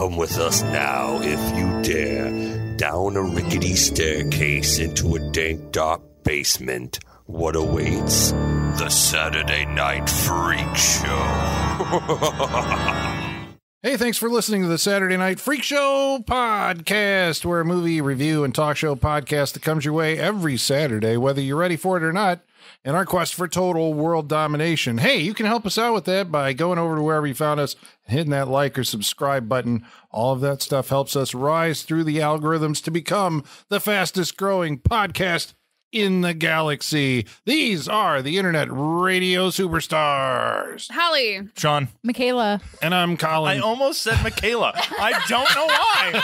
Come with us now, if you dare, down a rickety staircase into a dank, dark basement. What awaits? The Saturday Night Freak Show. Hey, thanks for listening to the Saturday Night Freak Show podcast. We're a movie review and talk show podcast that comes your way every Saturday, whether you're ready for it or not, in our quest for total world domination. Hey, you can help us out with that by going over to wherever you found us hitting that like or subscribe button. All of that stuff helps us rise through the algorithms to become the fastest growing podcast in the galaxy. These are the internet radio superstars. Holly. Sean. Michaela. And I'm Colin. I almost said Michaela. I don't know why.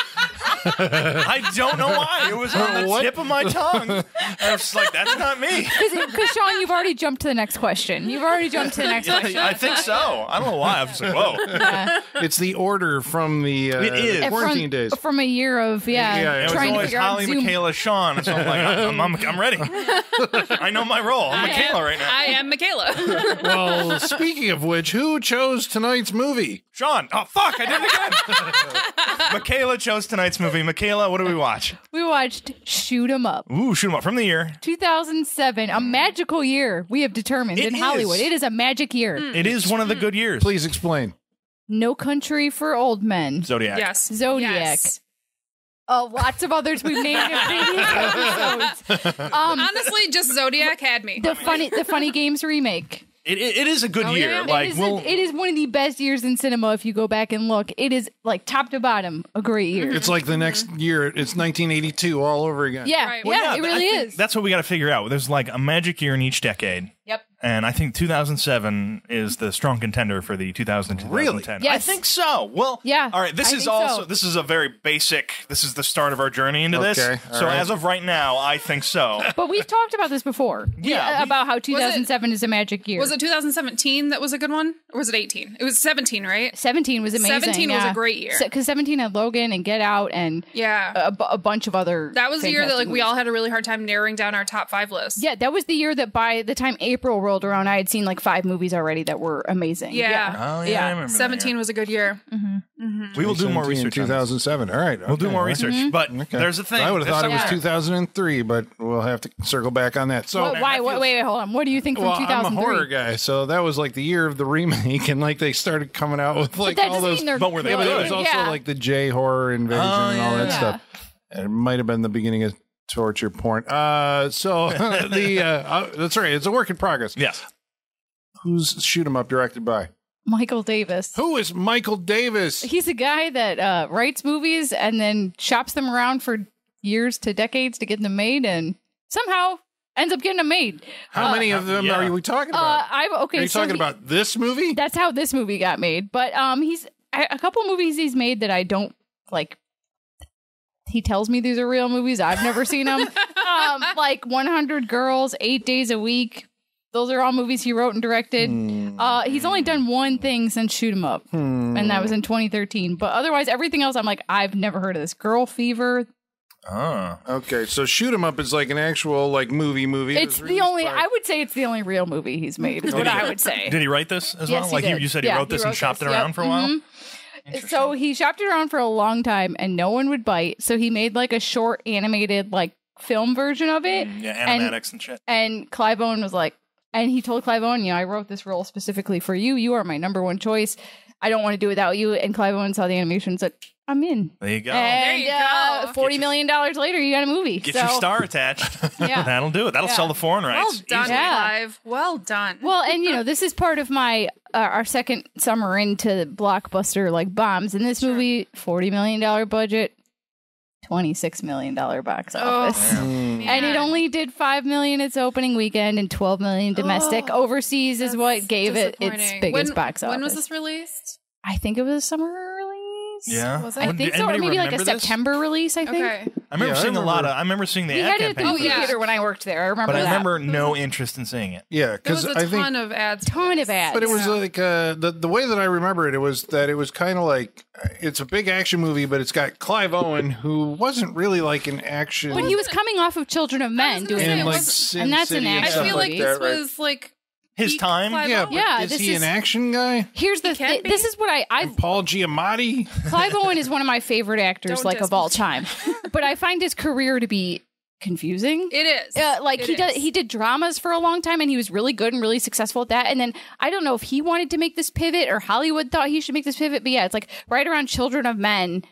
I don't know why. It was on the What? tip of my tongue. And I was just like, that's not me. Because Sean, you've already jumped to the next question. You've already jumped to the next question. I think so. I don't know why. I was like, whoa. Yeah. It's the order from the uh, It is. And quarantine from, days. From a year of yeah, Yeah, it It was trying to always figure Holly, out Zoom. Michaela, Sean. So I'm like, I'm, I'm, I'm ready. I know my role. I'm I Michaela am, right now. I am Michaela. well, speaking of which, who chose tonight's movie? Sean. Oh, fuck. I did it again. Michaela chose tonight's movie. Michaela, what do we watch? We watched Shoot 'Em Up. Ooh, shoot 'em up from the year. 2007, a magical year we have determined It in Hollywood. It is a magic year. Hmm. It is one of the good years. Please explain. No Country for Old Men. Zodiac. yes. Zodiac. Yes. Uh, lots of others we've named in previous episodes. Um, Honestly, just Zodiac had me. the funny, the Funny Games remake. It, it, it is a good Oh, year. yeah. Like, it, is we'll, it is one of the best years in cinema if you go back and look. It is like top to bottom a great year. It's like the next year. It's 1982 all over again. yeah, Right. yeah, Well, it really think is. That's what we got to figure out. There's like a magic year in each decade. Yep. And I think 2007 is the strong contender for the 2000 Really? 2010. Yes. I think so. Well, Yeah, All right. This I is also so. this is a very basic. This is the start of our journey into this. Okay, all So right. as of right now, I think so. But we've talked about this before. Yeah, we- about how 2007 is a magic year. Was it 2017 that was a good one? Or was it 18? It was 17, right? 17 was amazing. 17 was a great year. Because 17 had Logan and Get Out and Yeah. a, a bunch of other. that was the year that like fantastic we all had a really hard time narrowing down our top five lists. Yeah, that was the year that by the time April rolled around, I had seen like five movies already that were amazing. Yeah. Oh yeah, Yeah. I remember. that 17 was a good year. Mm-hmm. year. We will do more 17 in research. 2007. All right. We'll do okay, more all right. research. But Okay. there's a thing. I would have thought it was 2003, but we'll have to circle back on that. So, What- why? What, wait, wait, hold on. What do you think from well, I'm a horror guy, so that was like the year of the remake, and like they started coming out with like all doesn't those. mean they're But were they yeah, but it was also Yeah. like the J horror invasion Oh, and all that yeah. stuff. It might have been the beginning of torture porn. Uh, so the uh, uh, that's right. It's a work in progress. Yes. Who's shoot 'em up directed by? Michael Davis. Who is Michael Davis? He's a guy that uh, writes movies and then shops them around for years to decades to get them made, and somehow ends up getting them made. How Uh, many of them yeah. are we talking Uh, about? I'm okay. are you so talking he- about this movie? That's how this movie got made. But um, he's a a couple movies he's made that I don't like. He tells me these are real movies. I've never seen them. um, like 100 Girls, Eight Days a Week. Those are all movies he wrote and directed. Hmm. Uh, he's only done one thing since Shoot 'Em Up, and that was in 2013. But otherwise, everything else, I'm like, I've never heard of this. Girl Fever. Oh. Okay, so shoot 'em up is like an actual like movie movie. It's the only. by- I would say it's the only real movie he's made. Is what Did he- I would say. Did he write this as Yes, well? he Like you, did. you said, he Yeah, wrote this he and wrote shopped this. it around Yep. for a while. Mhm. So he shopped it around for a long time and no one would bite. So he made like a short animated like film version of it. Mm, yeah, And- animatics and shit. And Clive Owen was like, and he told Clive Owen, you know, I wrote this role specifically for you. You are my number one choice. I don't want to do it without you. And Clive Owen saw the animation and said, I'm in. There you go. And you uh, go. forty million dollars later, you got a movie. Get so, your star attached. Yeah. That'll do it. That'll Yeah. sell the foreign rights. Well done, Yeah. Clive. Well done. Well, and you know, this is part of my uh, our second summer into blockbuster like bombs. In this movie, forty million dollar budget, twenty six million dollar box office. Oh. And it only did five million its opening weekend and twelve million domestic. Oh, Overseas is what gave it its biggest when, box office. When was this released? I think it was summer release. Yeah. Was it? I When- think did so, or anybody maybe like a remember this? September release. I think. Okay. I remember Yeah, I seeing a lot remember- of. I remember seeing the We ad had it at the Oh, movie yeah. theater when I worked there. I remember But I that. remember no interest in seeing it. Yeah, There because was a I think ton of ads. for Ton this. of ads. But it was Yeah. like uh, the the way that I remember it, it was that it was kind of like it's a big action movie, but it's got Clive Owen, who wasn't really like an action. But he was coming off of Children of Men gonna doing say, in it like was- Sin and that's an City and I action stuff feel like that, this right? was like his peak time. Yeah, Owen. but Yeah, is this he is- an action guy? Here's the thing. This is what I I Paul Giamatti? Clive Owen is one of my favorite actors, Don't like of all time. but I find his career to be confusing. It is. Uh, like It he does, he did dramas for a long time, and he was really good and really successful at that. And then I don't know if he wanted to make this pivot or Hollywood thought he should make this pivot, but yeah, it's like right around Children of Men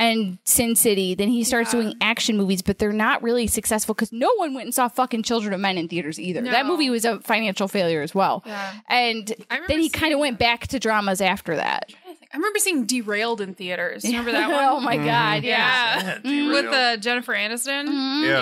and Sin City. Then he starts Yeah. doing action movies, but they're not really successful because no one went and saw fucking Children of Men in theaters either. That movie was a financial failure as well. Yeah. And then he kind of went back to dramas after that. I remember seeing Derailed in theaters. Remember that one? oh my god, yeah. Yeah. With uh, Jennifer Aniston. Mm-hmm. Yeah.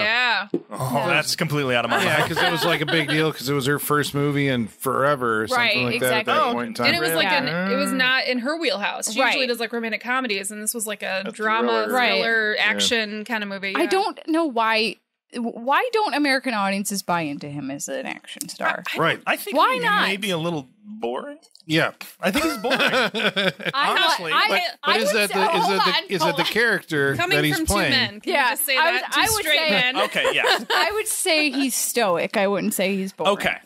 Yeah. Oh, that's completely out of my Yeah, mind. because it was like a big deal because it was her first movie in forever or something Right, like exactly. that at that Oh, point in time. And it was like Yeah. an, it was not in her wheelhouse. She Right. usually does like romantic comedies, and this was like a, A drama, thriller. Right. thriller, action kind of movie. I don't know why. Why don't American audiences buy into him as an action star? right. I think Why he not? Maybe a little boring. Yeah. I think he's boring. Honestly, I, But, I but is that the is that on, the is that the character Coming that he's from playing? two men. Can Yeah, just say I that? was- I would say- men. okay, yes. I would say he's stoic. I wouldn't say he's boring. Okay.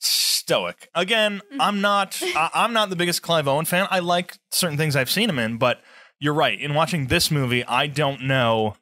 Stoic. Again, mm-hmm. I'm not I, I'm not the biggest Clive Owen fan. I like certain things I've seen him in, but you're right. In watching this movie, I don't know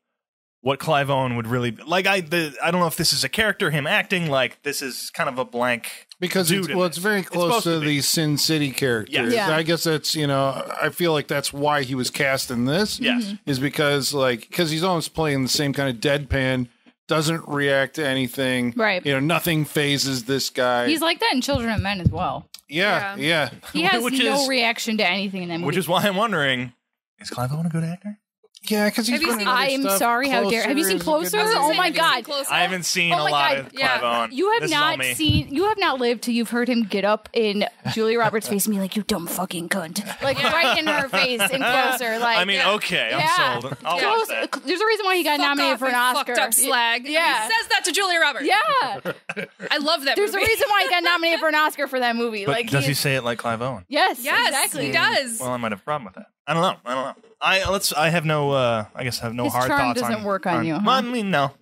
what Clive Owen would really be. like. I the I don't know if this is a character, him acting. Like this is kind of a blank. Because dude it's, well, it's very close supposed to to the Sin City character. Yes. Yeah. I guess that's you know I feel like that's why he was cast in this. Yes. Mm-hmm. is because like because he's almost playing the same kind of deadpan, doesn't react to anything. Right. You know, nothing phases this guy. He's like that in Children of Men as well. yeah, yeah. He has Which no is- reaction to anything in that movie. Which is why I'm wondering: Is Clive Owen a good actor? Yeah, because he's Have you been seen- I am stuff. sorry, how dare- have you seen Closer is a good Closer? movie. I was gonna Oh say, my have you seen God. Closer? I haven't seen Oh a lot God. of Yeah. Owen. You have This not seen. You have not lived till you've heard him get up in Julia Roberts' face and be like, "You dumb fucking cunt!" Like right in her face in closer. Like I mean, Yeah. okay, I'm Yeah. sold. I'll Yeah. Close, there's a reason why he got Fuck nominated for an Oscar. Fucked up slag. Yeah. He says that to Julia Roberts. Yeah. I love that There's a reason why he got nominated for an Oscar for that movie. But like does he say it like Clive Owen? Yes. Yes, exactly. he does. Well, I might have a problem with that. I don't know. I don't know. I let's. I have no. uh I guess I have no His hard charm thoughts. doesn't on, work on you, huh? Well, I mean, no.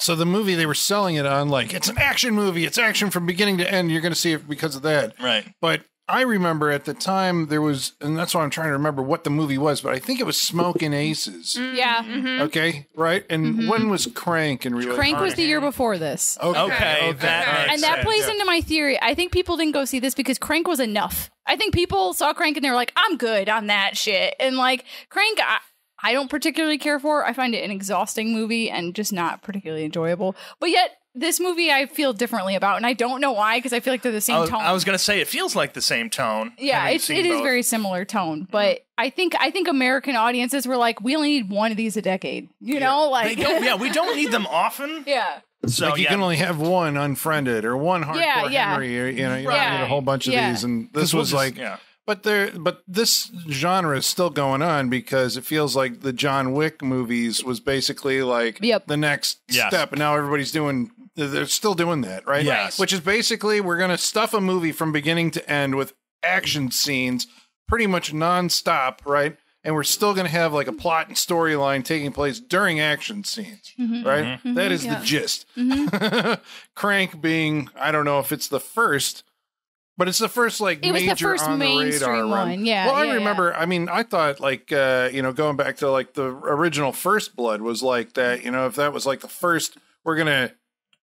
So the movie they were selling it on like it's an action movie. It's action from beginning to end. You're going to see it because of that. Right. But I remember at the time there was, and that's why I'm trying to remember what the movie was. But I think it was Smokin' Aces. Mm-hmm. Yeah. Mm-hmm. Mm-hmm. Okay, right. And when was Crank in relation? Mm-hmm. Crank was the year before this. Okay, Okay, that all right. and that sense. plays Yeah. into my theory. I think people didn't go see this because Crank was enough. I think people saw Crank and they were like, "I'm good on that shit." And like Crank, I, I don't particularly care for. I find it an exhausting movie and just not particularly enjoyable. But yet, this movie I feel differently about, and I don't know why because I feel like they're the same I was, tone. I was gonna say it feels like the same tone. yeah, having it's seen it is both. very similar tone, but I think I think American audiences were like, we only need one of these a decade. You know, They like don't, yeah, we don't need them often. yeah. So like you yeah. can only have one unfriended or one hardcore Yeah, yeah. Henry. Or, you know, you don't Right. need a whole bunch of Yeah. these. and this we'll was just- like, yeah. but there, but this genre is still going on because it feels like the John Wick movies was basically like Yep. the next Yes. step, and now everybody's doing. They're still doing that, right? Yes. Which is basically we're going to stuff a movie from beginning to end with action scenes, pretty much nonstop, right? And we're still going to have like a plot and storyline taking place during action scenes, Mm-hmm. right? That is the gist. Crank being, I don't know if it's the first, but it's the first like It was the major first on the radar mainstream run. one. Yeah, Well, I yeah, remember. I mean, I thought like uh, you know going back to like the original First Blood was like that. You know, if that was like the first, we're gonna,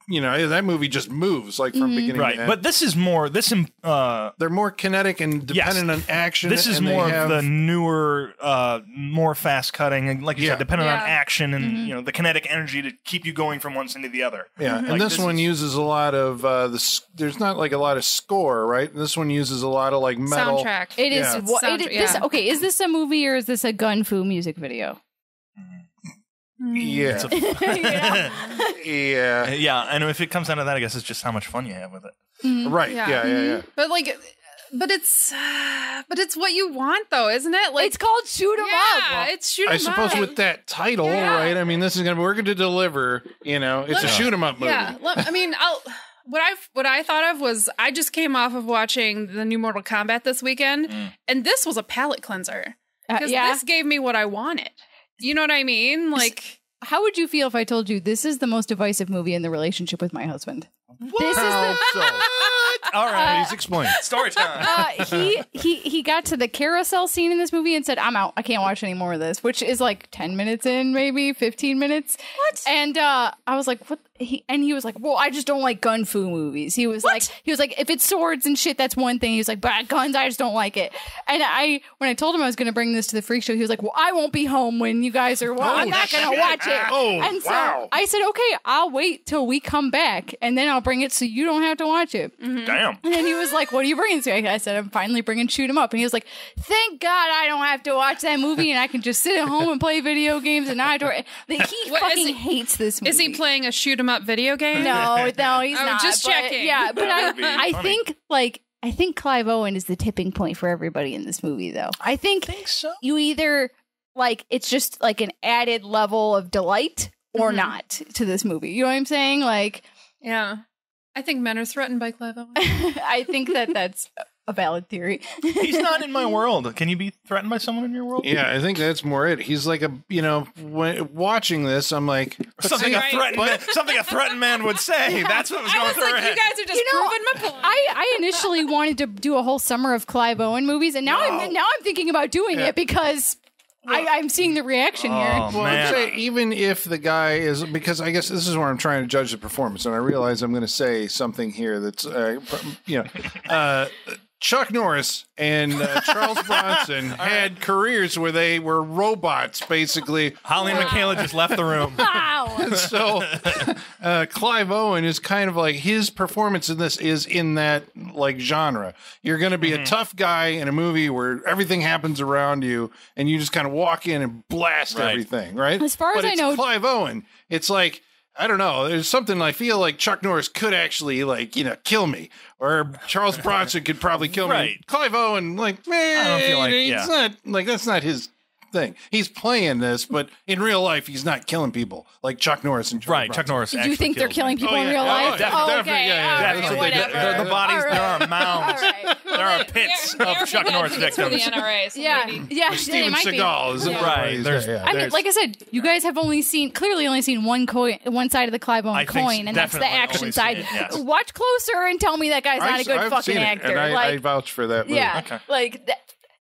you know, that movie just moves like Mm-hmm. from beginning right, to end. but this is more. This im- uh, they're more kinetic and dependent on action. this is and more have- of the newer, uh, more fast cutting, and like you Yeah. said, dependent on action and Mm-hmm. you know the kinetic energy to keep you going from one scene to the other. Yeah, and Like, this, this one is- uses a lot of uh, the. There's not like a lot of score, right? This one uses a lot of like metal. Soundtrack. It is Yeah. what it, this okay, is this a movie or is this a gun fu music video? Yeah, yeah. yeah, uh, yeah, and if it comes down to that, I guess it's just how much fun you have with it. Mm-hmm. right. Yeah, Yeah. yeah, yeah. Mm-hmm. But like, but it's, uh, but it's what you want though, isn't it? Like, It's called Shoot 'em yeah, up. it's shoot 'em up. I suppose up. with that title, Yeah. right? I mean, this is gonna we're gonna deliver. You know, it's a shoot 'em up movie. Yeah, let- I mean, I'll. What I what I thought of was I just came off of watching the new Mortal Kombat this weekend, mm. and this was a palate cleanser Uh, because yeah. this gave me what I wanted. You know what I mean? Like, How would you feel if I told you this is the most divisive movie in the relationship with my husband? This is the so? All right, Please explain. story time. uh, he he he got to the carousel scene in this movie and said, "I'm out. I can't watch any more of this." Which is like ten minutes in, maybe fifteen minutes. What? And uh, I was like, "What?" He and he was like, "Well, I just don't like gun fu movies." He was like, "He was like, if it's swords and shit, that's one thing." He was like, "But guns, I just don't like it." And I, when I told him I was going to bring this to the freak show, he was like, "Well, I won't be home when you guys are. Well, oh, I'm not going to watch it." Oh, and so wow. I said, "Okay, I'll wait till we come back, and then I'll bring it so you don't have to watch it." Mm-hmm. Damn. And then he was like, "What are you bringing to me?" I said, "I'm finally bringing Shoot 'Em Up." And he was like, "Thank God I don't have to watch that movie, and I can just sit at home and play video games." And I adore it. He What, is fucking he- hates this movie. Is he playing a shoot 'em up video game? No, no, he's Oh, not. just but- checking. Yeah, but That would be I, I think like I think Clive Owen is the tipping point for everybody in this movie, though. I think, think so. you either like it's just like an added level of delight or Mhm. not to this movie. You know what I'm saying? Like, Yeah. I think men are threatened by Clive Owen. I think that that's a valid theory. He's not in my world. Can you be threatened by someone in your world? Yeah, I think that's more it. He's like a, you know, when watching this, I'm like, Something see, a Right. threatened man, something a threatened man would say. That's what was I going was through like, her you head. guys are just You know, proving my point. I, I initially wanted to do a whole summer of Clive Owen movies, and now I'm now I'm thinking about doing Yeah. it because I, I'm seeing the reaction Oh, here. Well, I'd say even if the guy is because I guess this is where I'm trying to judge the performance, and I realize I'm going to say something here that's uh, you know. Uh, Chuck Norris and uh, Charles Bronson had careers where they were robots, basically. Holly and Michaela just left the room. Wow. So, uh, Clive Owen is kind of like his performance in this is in that like genre. You're going to be a tough guy in a movie where everything happens around you, and you just kind of walk in and blast Right. everything, right? As far But as I it's know- Clive Owen. It's like I don't know. There's something I feel like Chuck Norris could actually like you know kill me, or Charles Bronson could probably kill me. Clive Owen, like man, I don't feel like- it's yeah. not like that's not his thing. He's playing this, but in real life, he's not killing people like Chuck Norris and Charles Right, Chuck Norris. Do you think they're killing me. people Oh, in yeah. real Oh, life? def- oh, definitely, okay. yeah, yeah, All that's right, what they whatever. do. The, the bodies, All there are mounds. All right. There are pits of Chuck Norris for the victims. NRA. so Yeah, maybe- yeah. Steven they. Seagal is Yeah. Right, there's- yeah, I mean, like I said, you guys have only seen clearly only seen one coin, one side of the Clive Owen coin, and that's the action side. seen it, yes. Watch closer and tell me that guy's not I- a good fucking actor. I, like, I vouch for that. Yeah, Okay. like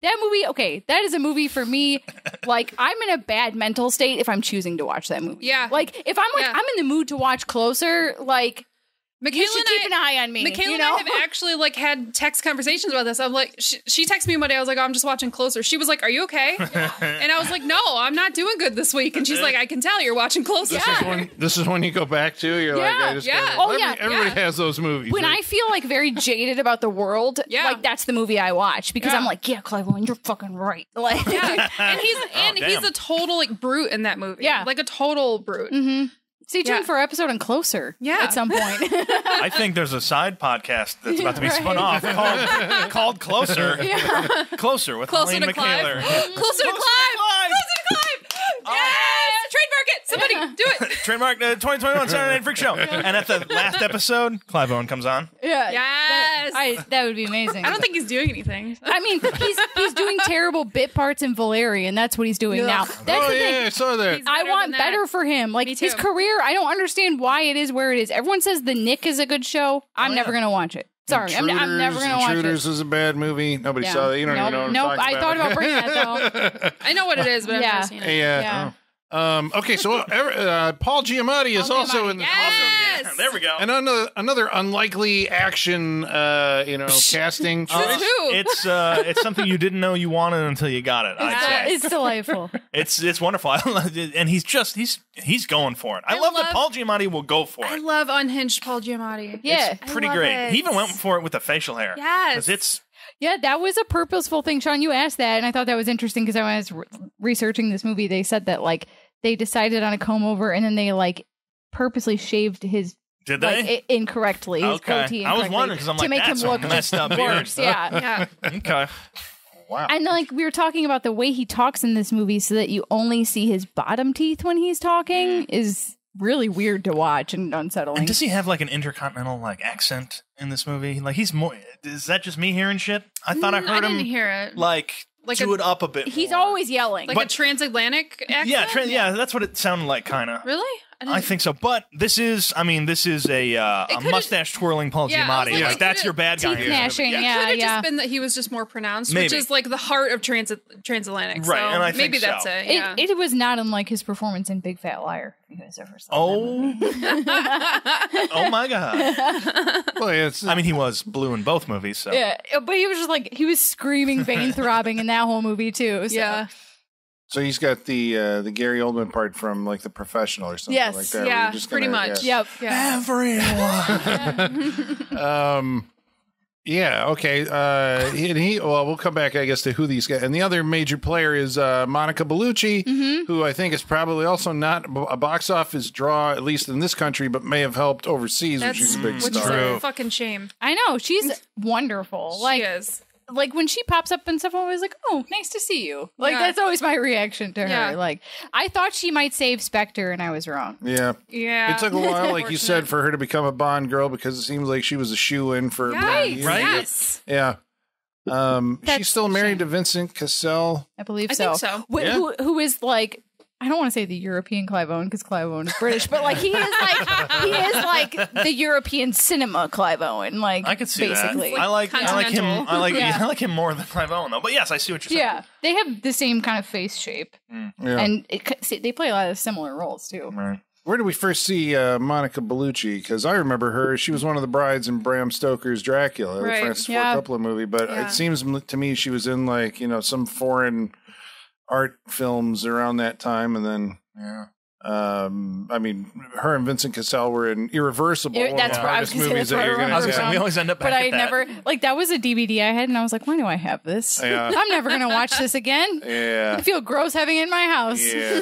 that. That movie, okay, that is a movie for me. Like, I'm in a bad mental state if I'm choosing to watch that movie. Yeah. Like, if I'm like, Yeah. I'm in the mood to watch closer, like, Michaela you should and keep I- an eye on me. Michaela you and? I have actually like had text conversations about this. I'm like, she, she texted me one day. I was like, oh, I'm just watching Closer. She was like, Are you okay? and I was like, No, I'm not doing good this week. And she's like, I can tell you're watching Closer. This is when this is when you go back to. You're like, Yeah, I just yeah. gotta- Oh, every- yeah, Everybody yeah. has those movies. when right? I feel like very jaded about the world, Yeah. like that's the movie I watch because Yeah. I'm like, yeah, Clive Owen, you're fucking right. Like, Yeah. and he's and he's a total like brute in that movie. Yeah. like a total brute. hmm Stay tuned Yeah. for episode on Closer. Yeah. at some point. I think there's a side podcast that's about to be spun off called, called Closer. Closer with Closer Holly to and Clive. Closer to Closer to Clive. Clive. Closer to Clive. Oh. Yes, trademark it. Somebody do it. Trademark uh, the 2021 Saturday Night Freak Show. And at the last episode, Clive Owen comes on. yeah, Yes. That, I, that would be amazing. I don't think he's doing anything. I mean, he's he's doing terrible bit parts in Valerian. That's what he's doing Ugh. now. That's oh the yeah, thing. I saw that. He's- I better want than that. better for him. Like Me his too. career, I don't understand why it is where it is. Everyone says The Knick is a good show. I'm Oh, never gonna watch it. Sorry, I'm, I'm never gonna watch it. Intruders it. is a bad movie. Nobody Yeah. saw that. You don't nope, even know. What I'm nope. talking I thought about bringing that though. I know what it is, but I've Yeah. never seen it. Yeah. Yeah. Um, okay, so uh, uh, Paul Giamatti is Paul also Giamatti. in the Yes. There we go. and another another unlikely action, uh, you know, casting Uh, it's uh, it's something you didn't know you wanted until you got it. I'd It's, say it's delightful. it's it's wonderful, I love it. and he's just he's he's going for it. I, I love, that Paul Giamatti will go for it. I love unhinged Paul Giamatti. Yeah. I Pretty great. it. He even went for it with the facial hair. Yes. 'Cause it's Yeah, that was a purposeful thing. Sean, you asked that, and I thought that was interesting because when I was re- researching this movie, they said that like they decided on a comb over and then they like purposely shaved his did they? like i- incorrectly. His Okay. goatee I was wondering wondering 'cause I'm to like, make that's him a look messed up beard. worse. Yeah. Yeah. okay. Wow. And like we were talking about the way he talks in this movie, so that you only see his bottom teeth when he's talking, mm. is really weird to watch and unsettling. And does he have like an intercontinental like accent in this movie? Like he's more. Is that just me hearing shit? I thought I Mm, heard I didn't him hear it. like, Like do a- it up a bit. he's more. always yelling. like but- a transatlantic accent. yeah, tra- yeah. That's what it sounded like, kind of. Really? I think so, but this is, I mean, this is a, uh, a could've- mustache twirling Paul Yeah, I was Giamatti. like, Like, that's your bad guy. Teeth here. gnashing, yeah, Could have yeah. just been that he was just more pronounced, which Maybe. is like the heart of transit transatlantic. Right, so and I think maybe that's so. it. It, Yeah. it was not unlike his performance in Big Fat Liar. If you guys ever saw Oh, oh my God. Well, it's, I mean, he was blue in both movies, so. Yeah, but he was just like he was screaming, vein throbbing in that whole movie too. So. yeah. So he's got the uh, the Gary Oldman part from like the Professional or something Yes. like that. where Yeah, just pretty gonna- much. yeah. Yep. Yeah. Everyone. Um, yeah, okay. Uh, and he, well, we'll come back, I guess, to who these guys. And the other major player is uh, Monica Bellucci, Mm-hmm. who I think is probably also not a box office draw, at least in this country, but may have helped overseas, That's which she's a big which star. is a fucking shame. I know she's wonderful. Like she is. Like when she pops up and stuff, I'm always like, "Oh, nice to see you." Like Yeah. that's always my reaction to her. Like I thought she might save Spectre, and I was wrong. Yeah. Yeah. It took a while, like you said, for her to become a Bond girl because it seems like she was a shoe in for many Right. Right. Yes. Yeah. Um, she's still married to Vincent Cassel. I believe I so. think so. Wh- Yeah. Who who is like I don't want to say the European Clive Owen because Clive Owen is British, but like he is like he is like the European cinema Clive Owen. Like I could see basically. that. I like, I like him. I like, Yeah. I like him more than Clive Owen, though. But yes, I see what you're saying. Yeah, they have the same kind of face shape, Yeah. and it, see, they play a lot of similar roles too. Right. Where did we first see uh, Monica Bellucci? Because I remember her. She was one of the brides in Bram Stoker's Dracula, the Right. Francis Yeah. Ford Coppola movie. But Yeah. it seems to me she was in like you know some foreign art films around that time, and then Yeah. um, I mean, her and Vincent Cassel were in Irreversible. Yeah, one that's of the where I was gonna say movies that's that you're I going I was to gonna say, we always end up back But I at that. never like that was a DVD I had, and I was like, why do I have this? Yeah. I'm never gonna watch this again. Yeah. I feel gross having it in my house. Yeah,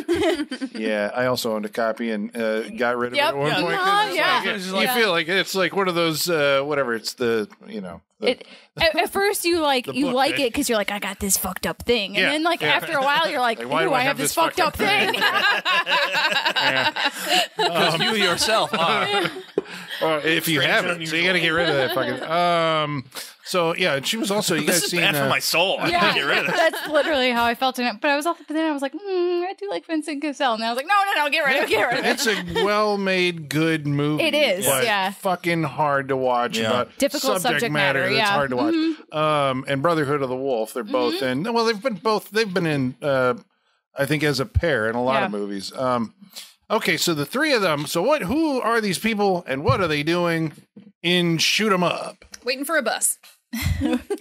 yeah. I also owned a copy and uh, got rid of Yep. it at one Yeah. point. 'cause Uh-huh, it's yeah. like- It's you feel like it's like one of those uh, whatever. It's the you know the, It, at, at first, you like you book, like eh? it because you're like, I got this fucked up thing, and Yeah, then like yeah. after a while, you're like, Like, why do I have this fucked up thing. Because you yourself are. Uh, if you have and it, so you got to get rid of that fucking. Um. So yeah, she was also you This guys is seen bad for uh, my soul. I yeah, get rid of this. that's literally how I felt in it. But I was also, but then I was like, mm, I do like Vincent Cassel, and I was like, no, no, no, get rid of it, get rid of it. It's a well-made, good movie. It is, but yeah. Fucking hard to watch. Yeah. About Difficult subject matter, That's yeah. Hard to watch. Um, and Brotherhood of the Wolf. They're both in. Well, they've been both. They've been in. Uh, I think as a pair in a lot of movies. Um, okay, so the three of them. So what? Who are these people, and what are they doing in Shoot 'Em Up? Waiting for a bus.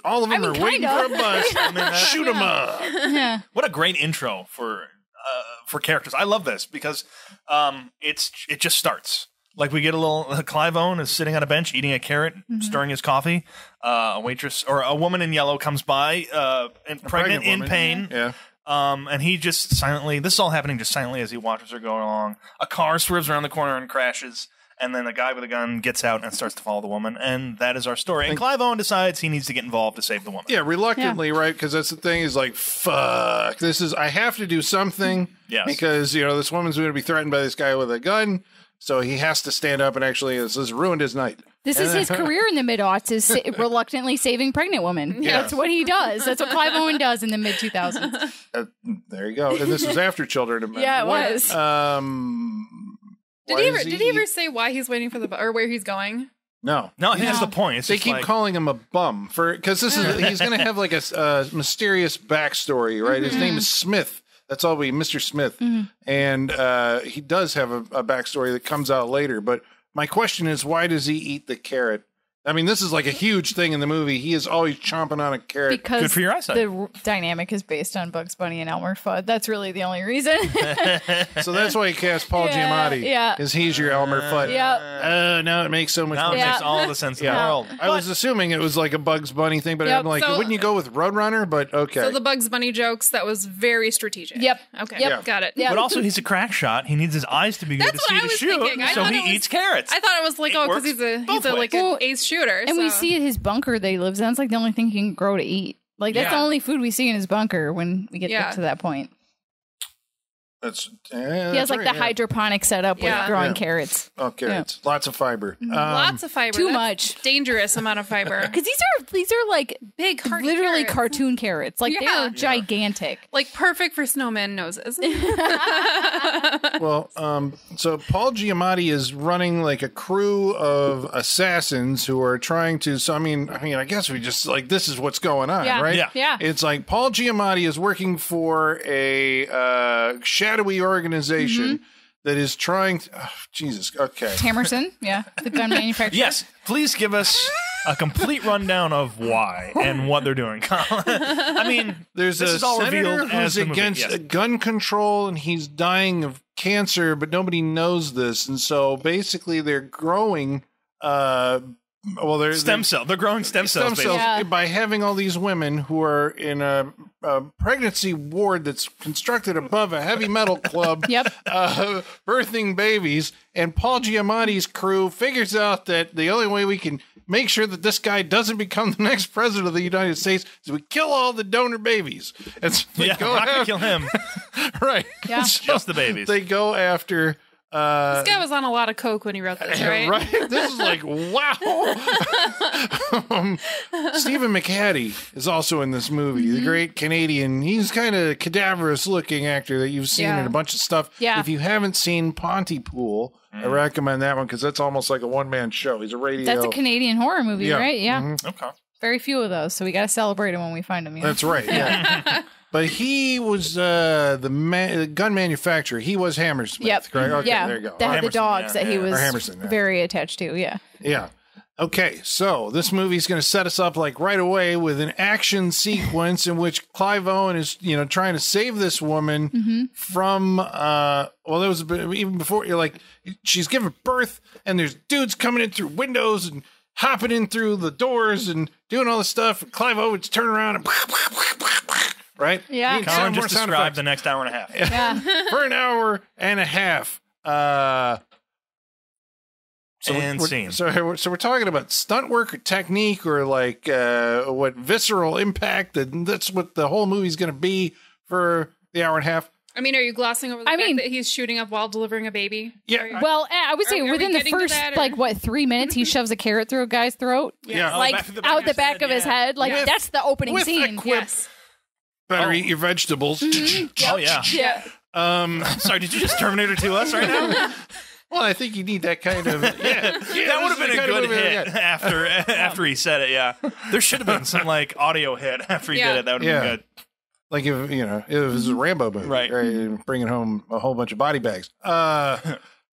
All of them mean, are waiting kind for a bus. I mean, that- Shoot 'em up. Yeah. what a great intro for uh, for characters. I love this because um, it's it just starts. Like we get a little uh, Clive Owen is sitting on a bench eating a carrot, Mm-hmm. stirring his coffee. Uh, a waitress or a woman in yellow comes by, uh, and pregnant, pregnant in pain. Yeah. Um, and he just silently. This is all happening just silently as he watches her go along. A car swerves around the corner and crashes. And then a guy with a gun gets out and starts to follow the woman, and that is our story. And Clive Owen decides he needs to get involved to save the woman. Yeah, reluctantly, right? Because that's the thing. Is like, fuck. This is. I have to do something. Yes. Because you know this woman's going to be threatened by this guy with a gun, so he has to stand up and actually. This has ruined his night. This is his career in the mid aughts is sa- reluctantly saving pregnant women. Yeah. That's what he does. That's what Clive Owen does in the mid 2000s. Uh, there you go. And this was after Children of Men. Yeah, it What- was. Um. Did he ever? is Did he ever say why he's waiting for the bus or where he's going? No. No, that's No. the point. It's They keep like, calling him a bum for because this is he's going to have like a, uh, mysterious backstory, right? His name is Smith. That's all we, Mr. Smith, and uh, he does have a, a backstory that comes out later. But my question is, why does he eat the carrot? I mean, this is like a huge thing in the movie. He is always chomping on a carrot. Because Good for your eyesight. the r- dynamic is based on Bugs Bunny and Elmer Fudd. That's really the only reason. so that's why he cast Paul Yeah, Giamatti. yeah. because he's your Elmer Fudd. yeah. Uh, oh, now it makes so much now more it Yeah. sense. makes all the sense in Yeah. the world. I was assuming it was like a Bugs Bunny thing, but Yep. I'm like, So- wouldn't you go with Roadrunner? But okay. So the Bugs Bunny jokes that was very strategic. Yep. Okay. Yep. Got it. Yep. But also, he's a crack shot. He needs his eyes to be good That's to see I the was shoot, thinking. I so thought he it was- eats carrots. I thought it was like, It oh, because works he's a he's both a like ways. an ace shooter. And we see his bunker that he lives in. That's like the only thing he can grow to eat. Like that's Yeah. the only food we see in his bunker when we get Yeah. to that point. That's he has like the hydroponic setup Yeah. with growing Yeah. carrots. Oh, carrots. Lots of fiber. Um, Lots of fiber. too That's much. Dangerous amount of fiber. Because these are these are like Big, hearty literally carrots. cartoon carrots. Like they Yeah. are gigantic. Like perfect for snowman noses. Well, um, so Paul Giamatti is running like a crew of assassins who are trying to. So I mean, I mean, I guess we just like this is what's going on, Yeah. right? Yeah. Yeah. It's like Paul Giamatti is working for a uh, shadowy organization that is trying. To, oh, Jesus, okay. Hammerson, yeah, the gun manufacturer. Yes, please give us a complete rundown of why and what they're doing. I mean, There's this a is all senator revealed as who's the movie, against yes. gun control, and he's dying of cancer, but nobody knows this, and so basically they're growing. Uh, well, they're stem cell. They're growing stem cells. stem cells Yeah. by having all these women who are in a, a pregnancy ward that's constructed above a heavy metal club. Yep. Uh, birthing babies, and Paul Giamatti's crew figures out that the only way we can make sure that this guy doesn't become the next president of the United States is we kill all the donor babies. And so they Yeah, go not after, kill him. right. Yeah. So Just the babies. They go after. Uh, this guy was on a lot of coke when he wrote this, right? right? This is like wow. um, Stephen McHattie is also in this movie. Mm-hmm. The great Canadian. He's kind of a cadaverous looking actor that you've seen Yeah. in a bunch of stuff. Yeah. If you haven't seen Pontypool, I recommend that one because that's almost like a one man show. He's a radio. That's a Canadian horror movie, Yeah. right? Yeah. Mhm. Okay. Very few of those, so we got to celebrate them when we find them. You know? That's right. Yeah. but he was uh, the ma- gun manufacturer. He was Hammersmith. Yep. Correct. Okay. yeah. There you go. That had the dogs yeah, that he yeah. was Hammerson, yeah. very attached to. Yeah. Yeah. Okay, so this movie's going to set us up like right away with an action sequence in which Clive Owen is, you know, trying to save this woman from. uh Well, there was even before you're like, she's giving birth, and there's dudes coming in through windows and hopping in through the doors and doing all this stuff. And Clive Owen's turning around and. Right? Yeah. Need Colin some more just sound described effects the next hour and a half. Yeah. for an hour and a half. Uh, so And we're, scene. So, we're- so we're talking about stunt work or technique or like uh, what visceral impact, and that's what the whole movie's going to be for the hour and a half. I mean, are you glossing over the I fact mean- that he's shooting up while delivering a baby? Yeah, you- Well, eh, I would say Are- are within the first like what three minutes, he shoves a carrot through a guy's throat, Yeah. Oh, like back the back out of the his back head, of his yeah. head. Like With- that's the opening with a scene. quip. yes. Better Oh. eat your vegetables. Oh yeah. Yeah. um, Sorry, did you just Terminator to us right now? well, I think you need that kind of. Yeah, yeah that would have been a good hit yeah. after after he said it. Yeah, there should have been some like audio hit after he Yeah. did it. That would have Yeah. been good. Like if you know, if it was a Rambo movie, Right. right? Bringing home a whole bunch of body bags. Uh,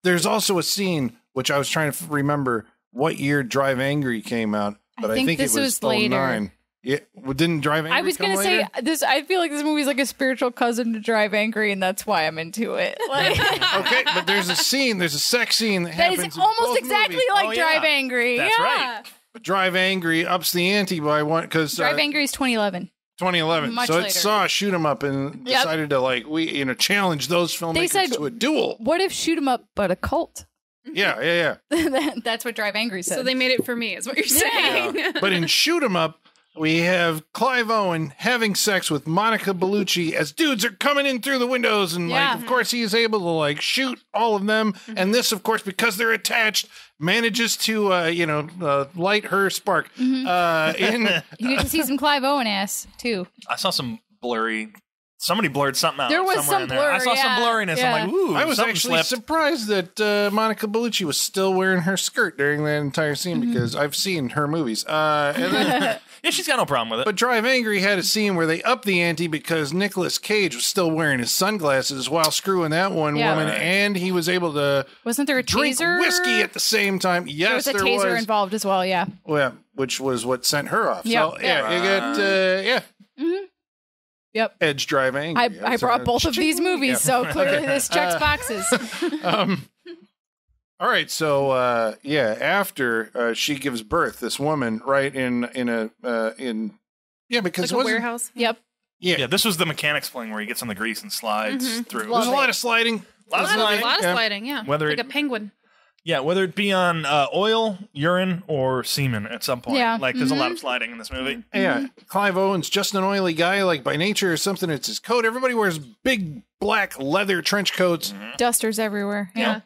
there's also a scene which I was trying to remember what year Drive Angry came out, but I think think, this it was was, later. 09. Yeah, well, didn't Drive Angry? I was come gonna say later? this. I feel like this movie's like a spiritual cousin to Drive Angry, and that's why I'm into it. Like okay, but there's a scene, there's a sex scene that, that happens is in almost both exactly movies. like Oh, Drive yeah. Angry. That's yeah. right. But Drive Angry ups the ante by one because uh, Drive Angry is 2011. 2011. Much so later. it saw Shoot 'Em Up and Yep. decided to like we you know challenge those filmmakers said- to a duel. What if shoot 'em up but a cult? Yeah, yeah, yeah. That's what Drive Angry said. So they made it for me, is what you're saying. but in Shoot 'Em Up, we have Clive Owen having sex with Monica Bellucci as dudes are coming in through the windows, and Yeah. like, of course, he is able to like shoot all of them. And this, of course, because they're attached, manages to uh, you know uh, light her spark. Uh, in you get to see some Clive Owen ass too. I saw some blurry. Somebody blurred something out. There was somewhere some in there. I saw yeah. some blurriness. Yeah. I'm like, ooh, I was actually slipped. surprised that uh, Monica Bellucci was still wearing her skirt during that entire scene because I've seen her movies. Uh, and then, yeah, she's got no problem with it. but Drive Angry had a scene where they upped the ante because Nicolas Cage was still wearing his sunglasses while screwing that one Yeah. woman, and he was able to Wasn't there a drink taser? whiskey at the same time. Yes, there Yes, was a taser involved as well. Yeah. Well, which was what sent her off. Yep. So yeah, you got uh, yeah. Yep. Edge Drive Angry. I, I brought both of these movies, Yeah. so clearly this checks boxes. um, all right, so uh, yeah, after uh, she gives birth, this woman, right in in a uh, in yeah, because like a wasn't- warehouse. Yep. Yeah, yeah, this was the mechanics fling where he gets on the grease and slides Mhm. through. there was a lot it. of sliding. Lot of A lot, sliding. of, lot of Yeah. sliding, yeah. Whether like it- a penguin. Yeah, whether it be on uh, oil, urine, or semen at some point. Yeah. Like, there's a Mm-hmm. lot of sliding in this movie. Yeah, Clive Owen's just an oily guy, like by nature or something. It's his coat. Everybody wears big black leather trench coats. Dusters everywhere. Yeah.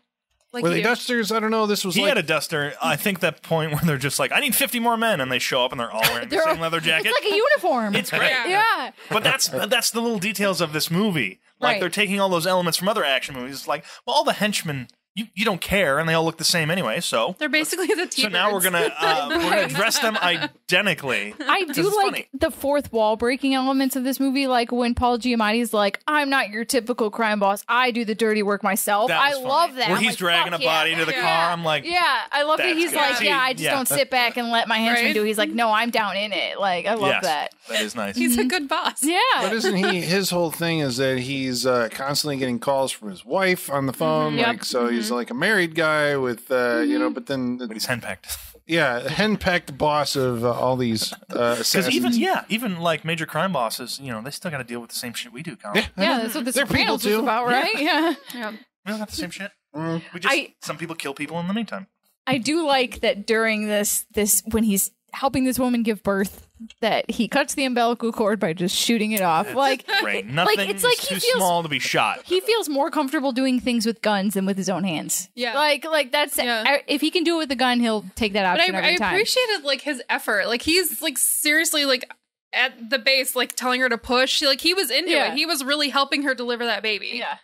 Like Were they do. dusters? I don't know. This was He like had a duster. I think that point where they're just like, I need 50 more men, and they show up and they're all wearing the They're- same leather jacket. It's like a uniform. It's great. Yeah. yeah. But that's that's the little details of this movie. Like Right. they're taking all those elements from other action movies. It's like, well, all the henchmen, you, you don't care, and they all look the same anyway. So They're basically the T. so now we're gonna uh, we're gonna dress them identically. I do like funny. the fourth wall breaking elements of this movie, like when Paul Giamatti's like, "I'm not your typical crime boss. I do the dirty work myself." That I funny. love that. Where I'm he's like, dragging a "Fuck yeah." body to the Yeah. car. I'm like, Yeah, I love that he's good. like, See, "Yeah, I just yeah. don't sit back and let my henchmen Right? do." He's like, "No, I'm down in it." Like, I love yes, that. that is nice. He's a good boss. Yeah. But isn't he? His whole thing is that he's uh, constantly getting calls from his wife on the phone. Yep. Like, so he's like a married guy with, uh, you know. But then, but he's henpecked. yeah, henpecked boss of uh, all these uh, Because assassins. even yeah, even like major crime bosses, you know, they still got to deal with the same shit we do. Colin. Yeah. yeah, that's what the They're people Sopranos is too. about, right? Yeah. Yeah. We don't have the same shit. Mm. We just I- some people kill people in the meantime. I do like that during this this when he's helping this woman give birth that he cuts the umbilical cord by just shooting it off. Like Great, nothing it's like is he too feels- small to be shot. he feels more comfortable doing things with guns than with his own hands. Yeah. Like like that's Yeah. I- if he can do it with a gun, he'll take that out. But option I, I time. appreciated like his effort. Like he's like seriously like at the base, like telling her to push. Like he was into Yeah. it. He was really helping her deliver that baby. yeah.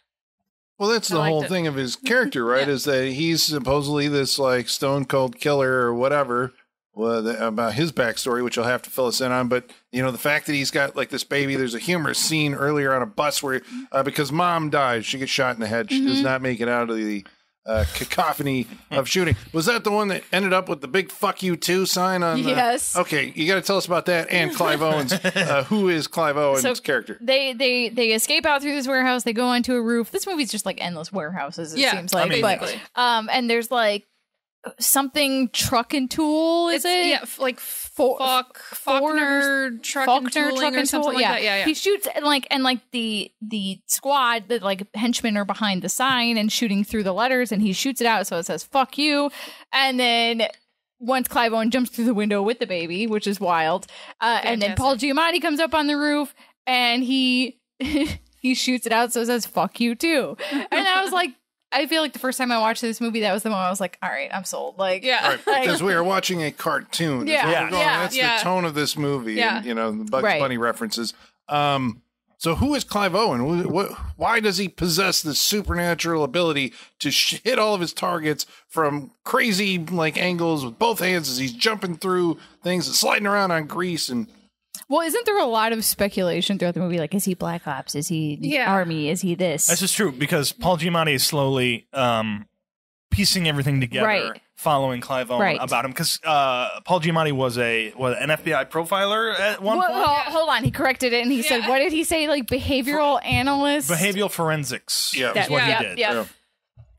Well, that's the whole it. thing of his character, right? Yeah. Is that he's supposedly this like stone cold killer or whatever. Well, the, about his backstory, which you'll have to fill us in on, but you know the fact that he's got like this baby. There's a humorous scene earlier on a bus where, uh, because mom dies, she gets shot in the head. She Mm-hmm. does not make it out of the uh, cacophony of shooting. Was that the one that ended up with the big "fuck you too" sign on? the- Yes. Okay, you got to tell us about that and Clive Owens. Uh, who is Clive Owens' So- character? They they they escape out through this warehouse. They go onto a roof. This movie's just like endless warehouses. It Yeah, seems like, mean, but um, and there's like something truck and tool. Is It's it? yeah, like Fo- Falk, Faulkner truck Faulkner and truck and tool. like yeah. that. Yeah, yeah. He shoots and like and like the the squad, the like henchmen are behind the sign and shooting through the letters, and he shoots it out so it says "fuck you," and then. Once Clive Owen jumps through the window with the baby, which is wild, uh, and then Paul Giamatti comes up on the roof and he he shoots it out so it says "fuck you" too. And I was like, I feel like the first time I watched this movie, that was the moment I was like, all right, I'm sold. Like, yeah. Right, because we are watching a cartoon. Yeah, yeah, going. yeah, That's yeah. the tone of this movie. Yeah. And, you know, the Bugs Right. Bunny references. Um, so who is Clive Owen? Wh- What, why does he possess this supernatural ability to sh- hit all of his targets from crazy like angles with both hands as he's jumping through things and sliding around on grease and Well, isn't there a lot of speculation throughout the movie? Like, is he Black Ops? Is he Yeah. Army? Is he this? This is true because Paul Giamatti is slowly um, piecing everything together, Right. following Clive Owen Right. about him. Because uh, Paul Giamatti was a was an FBI profiler at one Well, point. well, hold on. He corrected it and he said, "What did he say? Like behavioral analyst? Behavioral forensics Yeah. is That- what yeah, he did. yeah.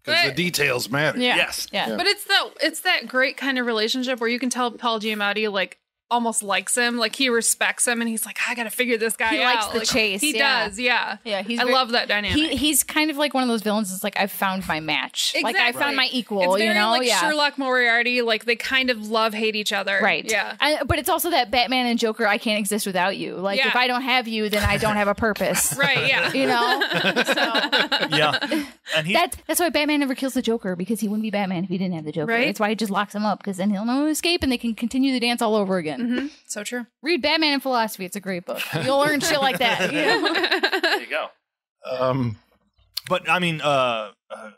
because the details matter. Yeah. Yes. Yeah. But it's that it's that great kind of relationship where you can tell Paul Giamatti like almost likes him, like he respects him, and he's like, I gotta figure this guy He out. He likes the Like, chase, He yeah. does, yeah. Yeah, he's I very- love that dynamic. He, he's kind of like one of those villains. It's like I've found my match. Like I Exactly. found my equal. it's very you know, like yeah. Sherlock Moriarty. Like they kind of love hate each other. Right. Yeah. And, but it's also that Batman and Joker. I can't exist without you. Like Yeah. if I don't have you, then I don't have a purpose. Right. Yeah. You know. So Yeah. And he that's that's why Batman never kills the Joker because he wouldn't be Batman if he didn't have the Joker. Right. That's why he just locks him up because then he'll know escape and they can continue the dance all over again. So true. Read Batman and Philosophy. It's a great book. You'll learn shit like that. you know? there you go. Um, But I mean, uh, uh,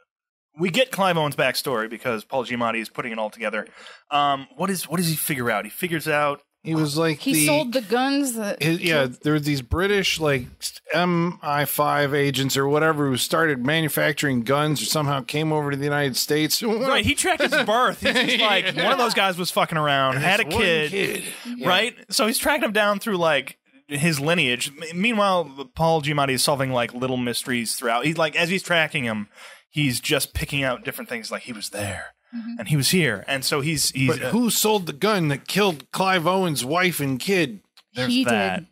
we get Clive Owen's backstory because Paul Giamatti is putting it all together. Um, what is what does he figure out? He figures out he was like He the, sold the guns. That, His- yeah, there were these British like MI5 agents or whatever who started manufacturing guns or somehow came over to the United States. right. He tracked his birth. He's just like one of those guys was fucking around, had a This one kid, right? So he's tracking him down through like his lineage. Meanwhile, Paul Giamatti is solving like little mysteries throughout. He's like as he's tracking him, he's just picking out different things. Like he was there. Mm-hmm. And he was here, and so he's he's But uh, uh, who sold the gun that killed Clive Owen's wife and kid? There's He that. did.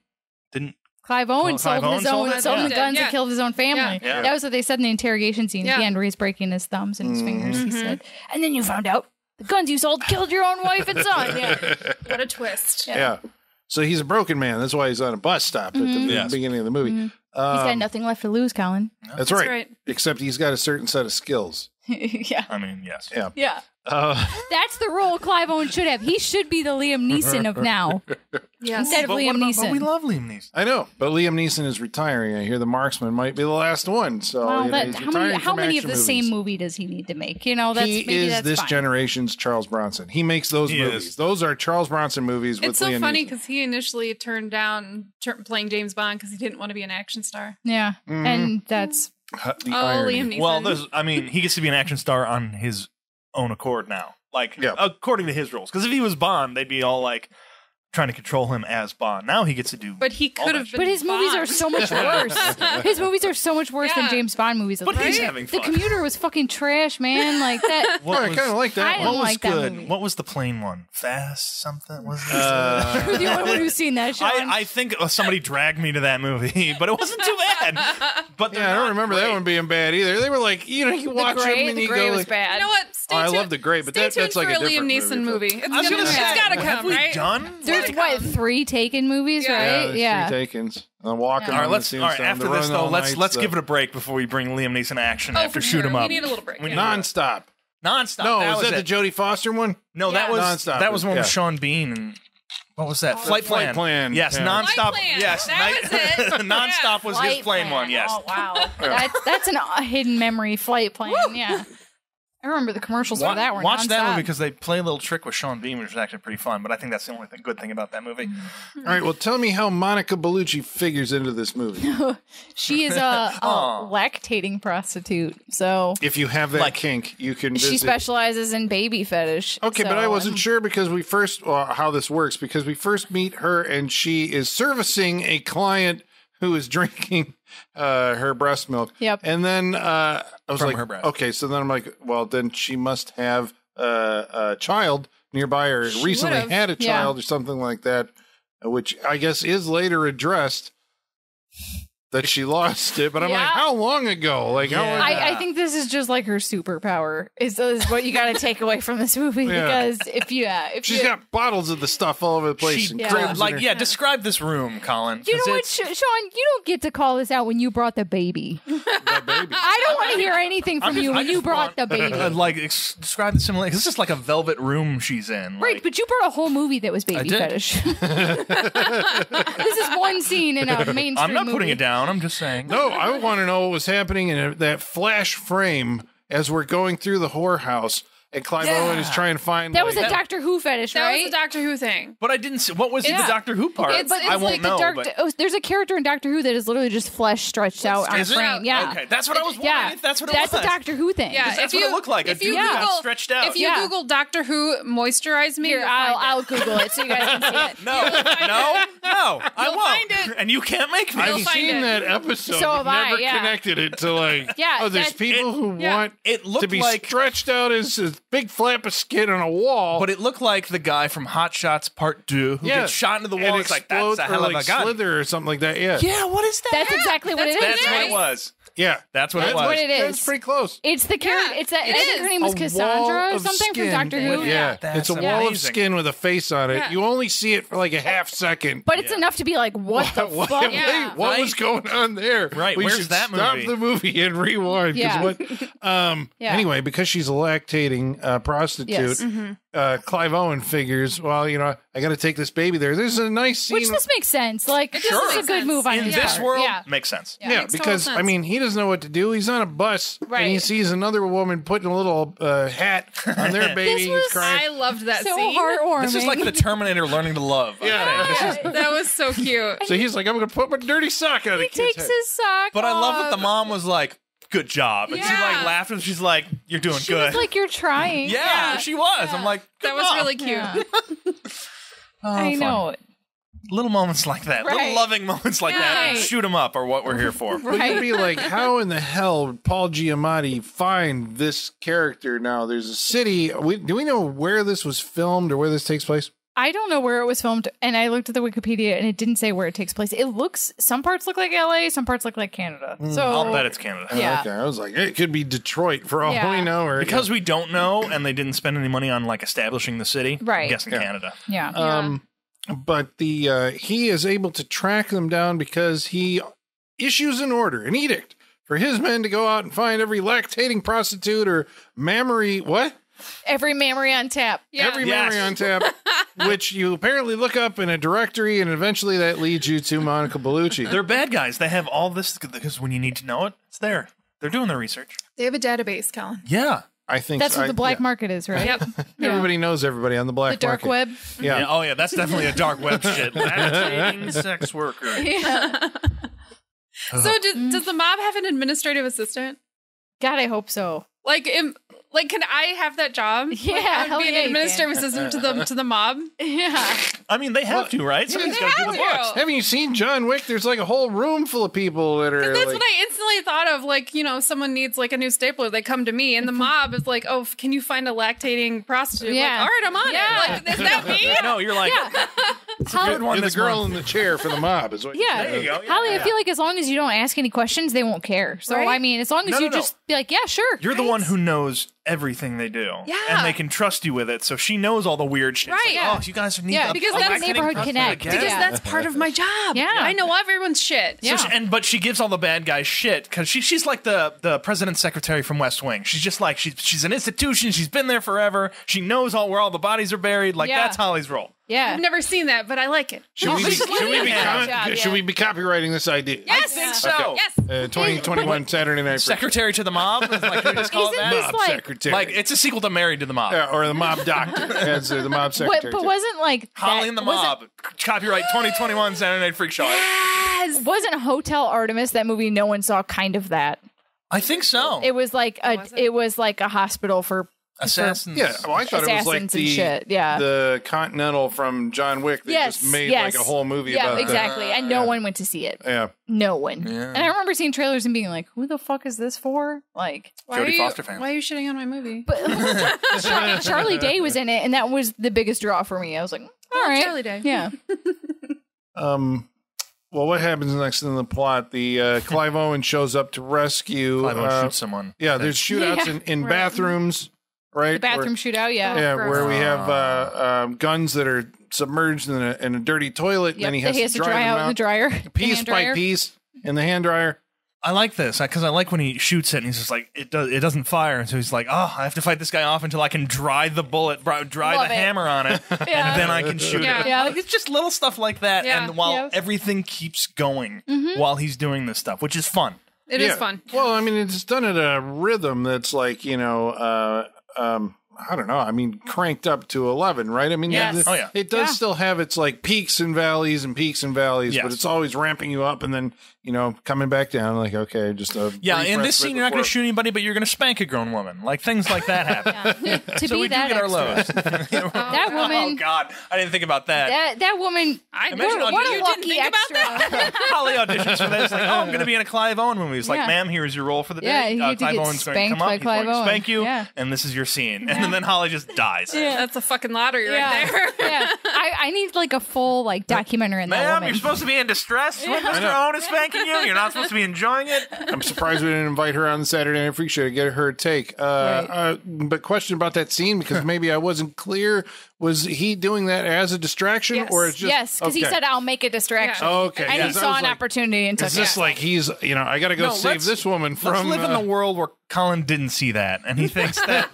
Didn't Clive Owen sold Clive his Owen sold own it? sold Yeah. the guns Yeah. and killed his own family. Yeah. That was what they said in the interrogation scene at the end, where he's breaking his thumbs and his mm-hmm. fingers. Mm-hmm. He said, and then you found out the guns you sold killed your own wife and son. Yeah. What a twist. Yeah. So he's a broken man. That's why he's on a bus stop at the mm-hmm. Yes. beginning of the movie. He's got Um, nothing left to lose, Colin. that's, right. right. Except he's got a certain set of skills. yeah. I mean, yes. Yeah. Yeah. Uh, That's the role Clive Owen should have. He should be the Liam Neeson of now yeah. instead of But, Liam about, Neeson. but we love Liam Neeson. I know, but Liam Neeson is retiring. I hear the Marksman might be the last one. So well, you know, that, how many, how many of the movies. same movie does he need to make? You know, that's he maybe is that's this fine. generation's Charles Bronson. He makes those He movies. is. Those are Charles Bronson movies with It's so Liam funny because he initially turned down tur- playing James Bond because he didn't want to be an action star. Yeah, Mm-hmm. and that's Uh, the Oh, irony. Liam Neeson. Well, there's. I mean, he gets to be an action star on his own accord now. Like, Yeah. according to his rules. Because if he was Bond, they'd be all like trying to control him as Bond. Now he gets to do. But he could have but his movies are so much worse. his movies are so much worse than James Bond movies. But he's Right? having The fun. commuter was fucking trash, man. Like that. Oh, I kind of like I that. don't what was like that good? movie. What was the plane one? Fast something? Was it? Uh, You're the only one who's seen that, Sean. I, I think uh, somebody dragged me to that movie, but it wasn't too bad. But they're yeah, I don't not remember that one being bad either. They were like, you know, you the watch gray, them and the you gray go was like, bad. You know what? Stay Oh, I love the Grey, but that- that's like a a Liam Neeson movie. movie. It's gonna, gonna it's say, gotta have come, we right? done? There's Like, what um, three Taken movies, Yeah. Yeah, right? there's Yeah. three takens. I'm walking. Yeah. All on right, the let's. All right, after this though, let's Nights, let's the- give it a break before we bring Liam Neeson action Oh, after for shoot sure. him We need a little break, We yeah. need a- nonstop. nonstop. No, that was was that the it. Jodie Foster one? No, that Yeah. was Nonstop. that was one Yeah. with Sean Bean and what was that? Flight Flight Plan. Plan, Yes, yeah. nonstop. Flight Plan. Yes, That was it. nonstop was his Flight plane Plan. one. Yes. Oh wow, that's that's an, a hidden memory. Flight plan. Yeah, I remember the commercials Wa- for that one. watch that nonstop. movie because they play a little trick with Sean Bean, which is actually pretty fun. But I think that's the only thing, good thing about that movie. Mm-hmm. All right, well, tell me how Monica Bellucci figures into this movie. she is a, a Aw. lactating prostitute, so If you have that Like- kink, you can. she specializes in baby fetish. Okay, but so, I wasn't um, sure because we first uh, how this works because we first meet her and she is servicing a client who is drinking uh, her breast milk. Yep. And then uh, I was From like, her breast. okay, so then I'm like, well, then she must have uh, a child nearby or She recently would've. had a Yeah. child or something like that, which I guess is later addressed that she lost it. But I'm like, how long ago? Like, how Yeah. long? I, I think this is just like her superpower. Is, is what you got to take away from this movie Yeah. because if you, yeah, if She's you, got bottles of the stuff all over the place. She and Yeah. like her- yeah. Describe this room, Colin. You know what, it's- Sh- Sean? You don't get to call this out when you brought the baby. that baby. I don't want to hear anything from just- you when you brought want- the baby. like ex- describe the similar. It's just like a velvet room she's in. Right, but you brought a whole movie that was baby fetish. this is one scene in a mainstream I'm not movie. putting it down. I'm just saying. No, I want to know what was happening in that flash frame as we're going through the whorehouse, and Clive Yeah. Owen is trying to find. That was a like, Doctor Who fetish, That right? was the Doctor Who thing. But I didn't see what was It's- the Doctor Who part. it's- it's I won't like know. the dark, but oh, there's a character in Doctor Who that is literally just flesh stretched out on a is it? frame. Yeah. Okay, that's what I was wondering. Yeah. If that's what it That's was. a Doctor Who thing. Yeah, That's if what you it looked like. A If you dude got Google, stretched out. if you Yeah. Google Doctor Who moisturize me, Here, you'll I'll, find I'll. Google it so you guys can see it. No, no, no. I You'll won't. find it. And you can't make me. You'll I've find seen it. that episode. So but have I, never yeah. connected it to like. Yeah, Oh, there's that- people who yeah. want It looked to be like- stretched out as a big flap of skin on a wall. But it looked like the guy from Hot Shots Part Two who yeah, gets shot into the and wall. It's like explodes that's a or hell of like a gun. slither or something like that. Yeah, Yeah, what is that? That's exactly what That's it is. That's what it was. Yeah. That's what it That's was. what it is. That's pretty close. It's the character. Yeah, it's a, I it think her name was A Cassandra wall or of something from skin Doctor Who. with- yeah, That's it's a wall of amazing. skin with a face on it. Yeah. You only see it for like a half second. But it's enough to be like, what the What- fuck? wait, Yeah. what Right? was going on there? Right, We where's should that stop movie? the movie and rewind. 'cause Yeah. What, um, Yeah. Anyway, because she's a lactating uh, prostitute, Yes. Mm-hmm. Uh, Clive Owen figures, well, you know, I got to take this baby there. There's a nice scene. Which this makes sense. Like, this does is a good move on In his this part. world, Yeah. makes sense. yeah, makes total because I mean, he doesn't know what to do. He's on a bus and he Right. sees another woman putting a little uh, hat on their baby. He's was- crying. I loved that So scene. heartwarming. This is like the Terminator learning to love. I Yeah. think. This is- that was so cute. So he's like, I'm going to put my dirty sock on the he kid's takes head. his sock But I love that the off. mom was like, "Good job," and she Yeah. like laughed and she's like, "You're doing She good." was like, you're trying. yeah, Yeah. she was. I'm like, That was mom." really cute. Yeah. Oh, I fun. know. Little moments like that, little loving moments like that, Right. shoot them up are what we're here for. But you'd be like, how in the hell would Paul Giamatti find this character now? There's a city. We, do we know where this was filmed or where this takes place? I don't know where it was filmed, and I looked at the Wikipedia, and it didn't say where it takes place. It looks some parts look like L.A., some parts look like Canada. So I'll bet it's Canada. Yeah. Okay, I was like, it could be Detroit for all Yeah. we know. Or Because we don't know, and they didn't spend any money on like establishing the city. Right. I'm guessing Yeah. Canada. yeah, Um, but the uh, he is able to track them down because he issues an order, an edict for his men to go out and find every lactating prostitute or mammary what every memory on tap. Yeah. every Yes. mammary on tap, which you apparently look up in a directory, and eventually that leads you to Monica Bellucci. They're bad guys. They have all this because when you need to know it, it's there. They're doing their research. They have a database, Colin. Yeah. I think That's what I- the black yeah. market is, right? Yep. Yeah. Everybody knows everybody on the black The dark market. web. Yeah. Oh yeah, that's definitely a dark web shit. Lactating sex worker. Yeah. So do, does the mob have an administrative assistant? God, I hope so. Like, im- like, can I have that job? Yeah, like, I would be yeah, an you administrative assistant to the to the mob. Yeah. I mean, they have to, right? Somebody's they got to do have the to. books. Haven't you seen John Wick? There's like a whole room full of people that are That's like, what I instantly thought of. Like, you know, someone needs like a new stapler. They come to me, and the mm-hmm. mob is like, "Oh, can you find a lactating prostitute?" Yeah. Like, All right, I'm on Yeah. it. Like, is that me? No, you're like How- good one the this girl month. in the chair for the mob is what Yeah. There you go. Holly, I feel like as long as you don't ask any questions, they won't care. So Right? I mean, as long as No, you no, no. just be like, yeah, sure. You're the one who knows everything they do. Yeah. And they can trust you with it. So she knows all the weird shit. Right. like, Yeah. oh, you guys need Yeah, a- because a that's neighborhood connect. Because Yeah. that's part of my job. Yeah. I know everyone's shit. Yeah. So she- and but she gives all the bad guys shit because she she's like the the president's secretary from West Wing. She's just like she's she's an institution. She's been there forever. She knows all where all the bodies are buried. Like Yeah. that's Holly's role. Yeah. I've never seen that, but I like it. Should we be, she's should we be, doing con- good job, should yeah. we be copywriting this idea? Yes. I think so. Yes. Uh, 2021 Saturday Night Freak. Secretary to the mob. Like we just call it Isn't that. this Mob like- secretary. Like it's a sequel to Married to the Mob. Yeah, or the mob doctor. That's uh, the mob But, secretary. but wasn't like Holly that- and the wasn't- Mob. Copyright 2021 Saturday Night Freak Show. Yes. Wasn't Hotel Artemis that movie? No one saw kind of that. I think so. It was like a was it? it? was like a hospital for Assassins. yeah, well, I thought it was like assassins and the shit, yeah. the Continental from John Wick that yes, just made yes. like a whole movie yeah, about that. Yeah, exactly. and no one went to see it. Yeah, No one. Yeah. And I remember seeing trailers and being like, "Who the fuck is this for?" Like, Why Jodie are you, Foster fan. Why are you shitting on my movie? but Char- Charlie Day was in it, and that was the biggest draw for me. I was like, "All Oh, right, Charlie Day. yeah." Um, well, what happens next in the plot? The uh, Clive Owen shows up to rescue. Clive Owen uh, shoots someone. yeah, there's shootouts Yeah, in, in right. bathrooms, right? The bathroom shootout, yeah. Where, yeah, gross. where we have uh, um, guns that are submerged in a, in a dirty toilet, and then he that has, to dry, dry out in the dryer, piece hand by dryer. piece in the hand dryer. I like this because I like when he shoots it and he's just like it does it doesn't fire and so he's like oh I have to fight this guy off until I can dry the bullet dry, dry Love the it. hammer on it Yeah. and then I can shoot Yeah. it. Yeah. Like, it's just little stuff like that Yeah. and while Yeah. everything keeps going Mm-hmm. while he's doing this stuff which is fun. It is Yeah. fun. Well, I mean, it's done at a rhythm that's like you know, uh, um, I don't know. I mean, cranked up to eleven, right? I mean, Yes. it, Oh, yeah. it does Yeah. still have its like peaks and valleys and peaks and valleys, Yes. but it's always ramping you up and then you know coming back down. Like, okay, just a Yeah, in this scene you're not going to shoot anybody but you're going to spank a grown woman. Like things like that happen. to So be we do that get our lows. That woman. Oh god, I didn't think about that. that that woman, I Imagine what, what a You didn't lucky think about extra. Holly auditions for this. Like, oh, I'm going to be in a Clive Owen movie. It's like, Yeah. ma'am, here's your role for the day. Yeah, you uh, Clive Owen's going to come up. by He's Clive going to Owen. spank you, Yeah. and this is your scene. And then Holly just dies. Yeah, that's a fucking lottery right there. yeah. I, I need like a full like documentary on that Ma'am, you're supposed to be in distress when Mr. Owen is spanking you. You're not supposed to be enjoying it. I'm surprised we didn't invite her on the Saturday Night Freak Show to get her take. Uh, Right. uh, but question about that scene because maybe I wasn't clear. Was he doing that as a distraction, Yes. or it's just yes, because he said I'll make a distraction. Yeah. Okay, and yes, he I saw an like, opportunity and took Is this it. like he's you know I got to go No, save this woman from? Let's live in uh, the world where Colin didn't see that, and he thinks that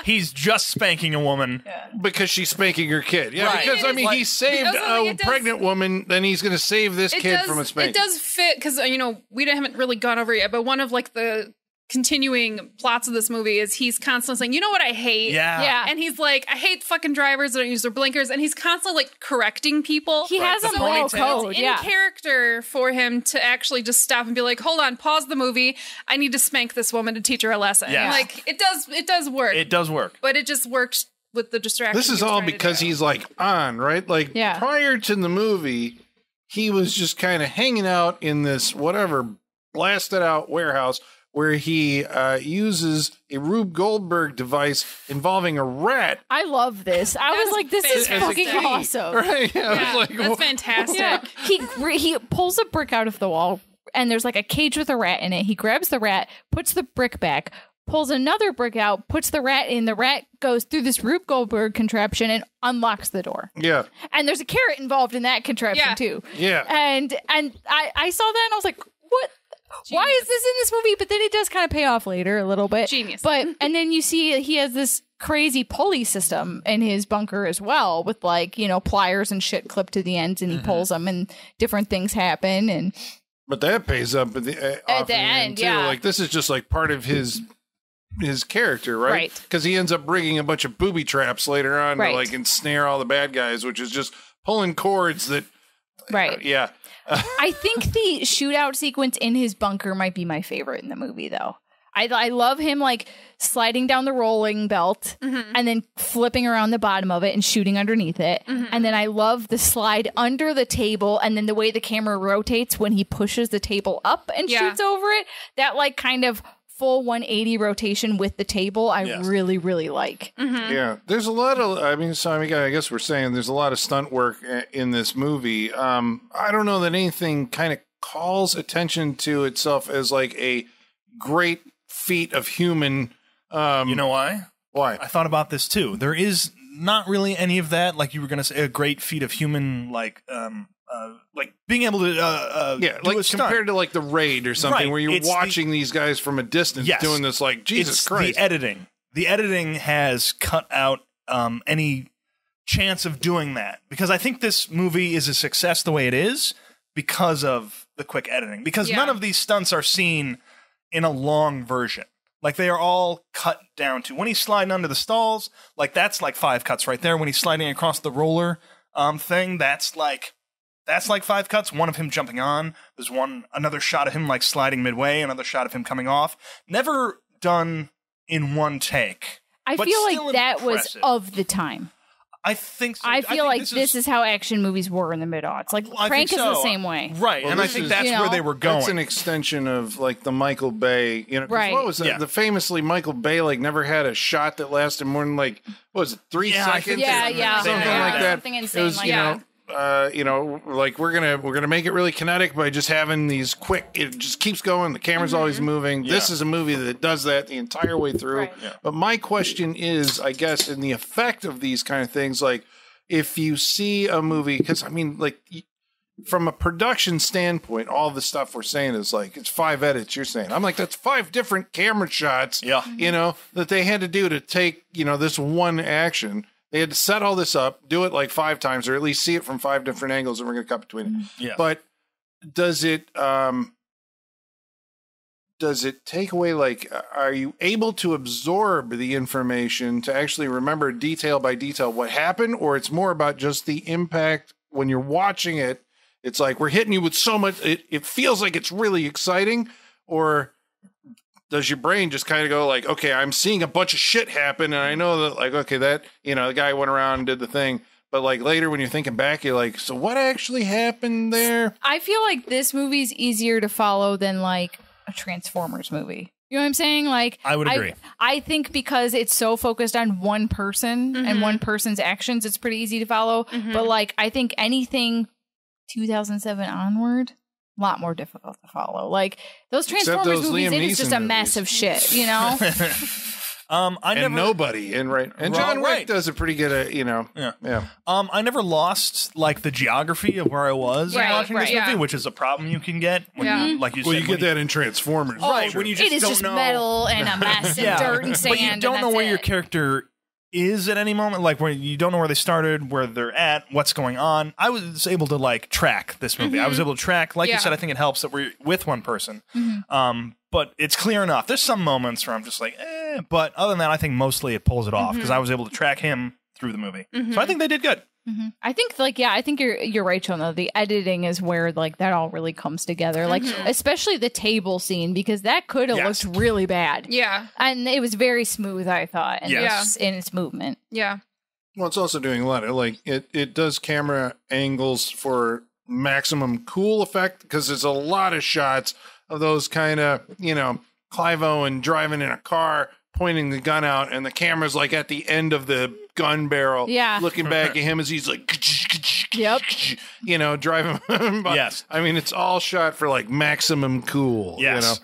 he's just spanking a woman. because she's spanking her kid. Yeah, Right. because I mean, is he saved a does- pregnant woman, then he's going to save this kid does, from a spanking. It does fit because you know we haven't really gone over it yet, but one of like the continuing plots of this movie is he's constantly saying, "You know what I hate?" Yeah. Yeah. and he's like, "I hate fucking drivers that don't use their blinkers," and he's constantly like correcting people. he has The a moral ponytail. code. in Yeah. character for him to actually just stop and be like, "Hold on, pause the movie. I need to spank this woman to teach her a lesson." Yes. Like it does, it does work, It does work. but it just works with the distraction. This is all because he's like on right. Like Yeah. prior to the movie, he was just kind of hanging out in this whatever blasted out warehouse where he uh, uses a Rube Goldberg device involving a rat. I love this. I was That's like, this is fucking awesome. Right? Yeah, I was like, that's wha- fantastic. Yeah. He he pulls a brick out of the wall, and there's like a cage with a rat in it. He grabs the rat, puts the brick back, pulls another brick out, puts the rat in. The rat goes through this Rube Goldberg contraption and unlocks the door. Yeah, And there's a carrot involved in that contraption Yeah. too. yeah. And and I I saw that and I was like, what? Why is this in this movie? But then it does kind of pay off later a little bit. Genius. But and then you see he has this crazy pulley system in his bunker as well, with like you know pliers and shit clipped to the ends, and he pulls them, and different things happen. And But that pays up at the, uh, off the in end, too. yeah. Like this is just like part of his his character, right? Right. Because he ends up bringing a bunch of booby traps later on Right. to like ensnare all the bad guys, which is just pulling cords that. right, Yeah, I think the shootout sequence in his bunker might be my favorite in the movie, though. I, I love him like sliding down the rolling belt mm-hmm. and then flipping around the bottom of it and shooting underneath it. Mm-hmm. And then I love the slide under the table and then the way the camera rotates when he pushes the table up and Yeah. shoots over it. That like kind of full 180 rotation with the table, I Yes. really, really like. yeah. There's a lot of. I mean, so I mean, I guess we're saying there's a lot of stunt work uh, in this movie. Um, I don't know that anything kind of calls attention to itself as like a great feat of human. Um, You know why? why? I thought about this too. There is not really any of that. Like you were going to say, a great feat of human, like, um, uh, like being able to, uh, uh Yeah, do like a stunt. compared to like the raid or something, Right, where you're it's the- watching these guys from a distance Yes. doing this. Like Jesus it's Christ! the editing. The editing has cut out um, any chance of doing that because I think this movie is a success the way it is because of the quick editing. Because Yeah. none of these stunts are seen in a long version. Like they are all cut down to when he's sliding under the stalls. Like that's like five cuts right there. When he's sliding across the roller um, thing, that's like that's like five cuts. One of him jumping on. There's one another shot of him like sliding midway. Another shot of him coming off. Never done in one take. I But feel like that was of the time. I think. So. I feel think like this, is, how action movies were in the mid aughts. Like I Crank think is the same way. right? Well, and I think is- that's You where they were That's going. an extension of like the Michael Bay. You know, Right. what was that? Yeah. The famously Michael Bay like never had a shot that lasted more than like what was it three Yeah, seconds? Yeah, yeah, something yeah, like that. Something it insane was, like you that. know. Uh, you know, like we're gonna we're gonna make it really kinetic by just having these quick. It just keeps going. The camera's always moving. This is a movie that does that the entire way through. Right. Yeah. But my question is, I guess, in the effect of these kind of things, like if you see a movie, because I mean, like from a production standpoint, all the stuff we're saying is like it's five edits. You're saying I'm like that's five different camera shots. Yeah. you know that they had to do to take you know this one action. They had to set all this up, do it like five times, or at least see it from five different angles, and we're going to cut between it. Yeah. But does it um does it take away like are you able to absorb the information to actually remember detail by detail what happened or it's more about just the impact when you're watching it it's like we're hitting you with so much it, it feels like it's really exciting or does your brain just kind of go like okay i'm seeing a bunch of shit happen and i know that like okay that you know the guy went around and did the thing but like later when you're thinking back you're like so what actually happened there I feel like this movie's easier to follow than like a Transformers movie. You know what I'm saying? Like I would agree. I, think because it's so focused on one person and mm-hmm. one person's actions, it's pretty easy to follow. Mm-hmm. But like I think anything 2007 onward, a lot more difficult to follow. Like those Transformers those movies, Liam it is just Neeson a mess movies. of shit. You know? um, I and never. nobody and right and John Right. Wick does a pretty good uh, you know Yeah. yeah Um, I never lost like the geography of where I was Right, watching this movie, yeah. which is a problem you can get when Yeah. you, like you well said, you when get that in Transformers right when you just it is don't just know. metal and a mess and Yeah. dirt and sand. but you don't know that's where your character is at any moment. Like where you don't know where they started, where they're at, what's going on. I was able to like track this movie. I was able to track, like you said. I think it helps that we're with one person. Um, but it's clear enough. There's some moments where I'm just like, eh. But other than that, I think mostly it pulls it off because I was able to track him through the movie. So I think they did good. Mm-hmm. I think like yeah, I think you're you're right, Sean. Though the editing is where like that all really comes together. Like mm-hmm. especially the table scene because that could have Yes. looked really bad, Yeah. and it was very smooth. I thought, in, Yes. its, in its movement. Yeah. well it's also doing a lot of like it it does camera angles for maximum cool effect because there's a lot of shots of those kind of you know Clive Owen driving in a car, pointing the gun out, and the camera's like at the end of the gun barrel, Yeah. looking back at him as he's like, Yep. you know, driving. by. Yes. I mean, it's all shot for like maximum cool. Yes. You know?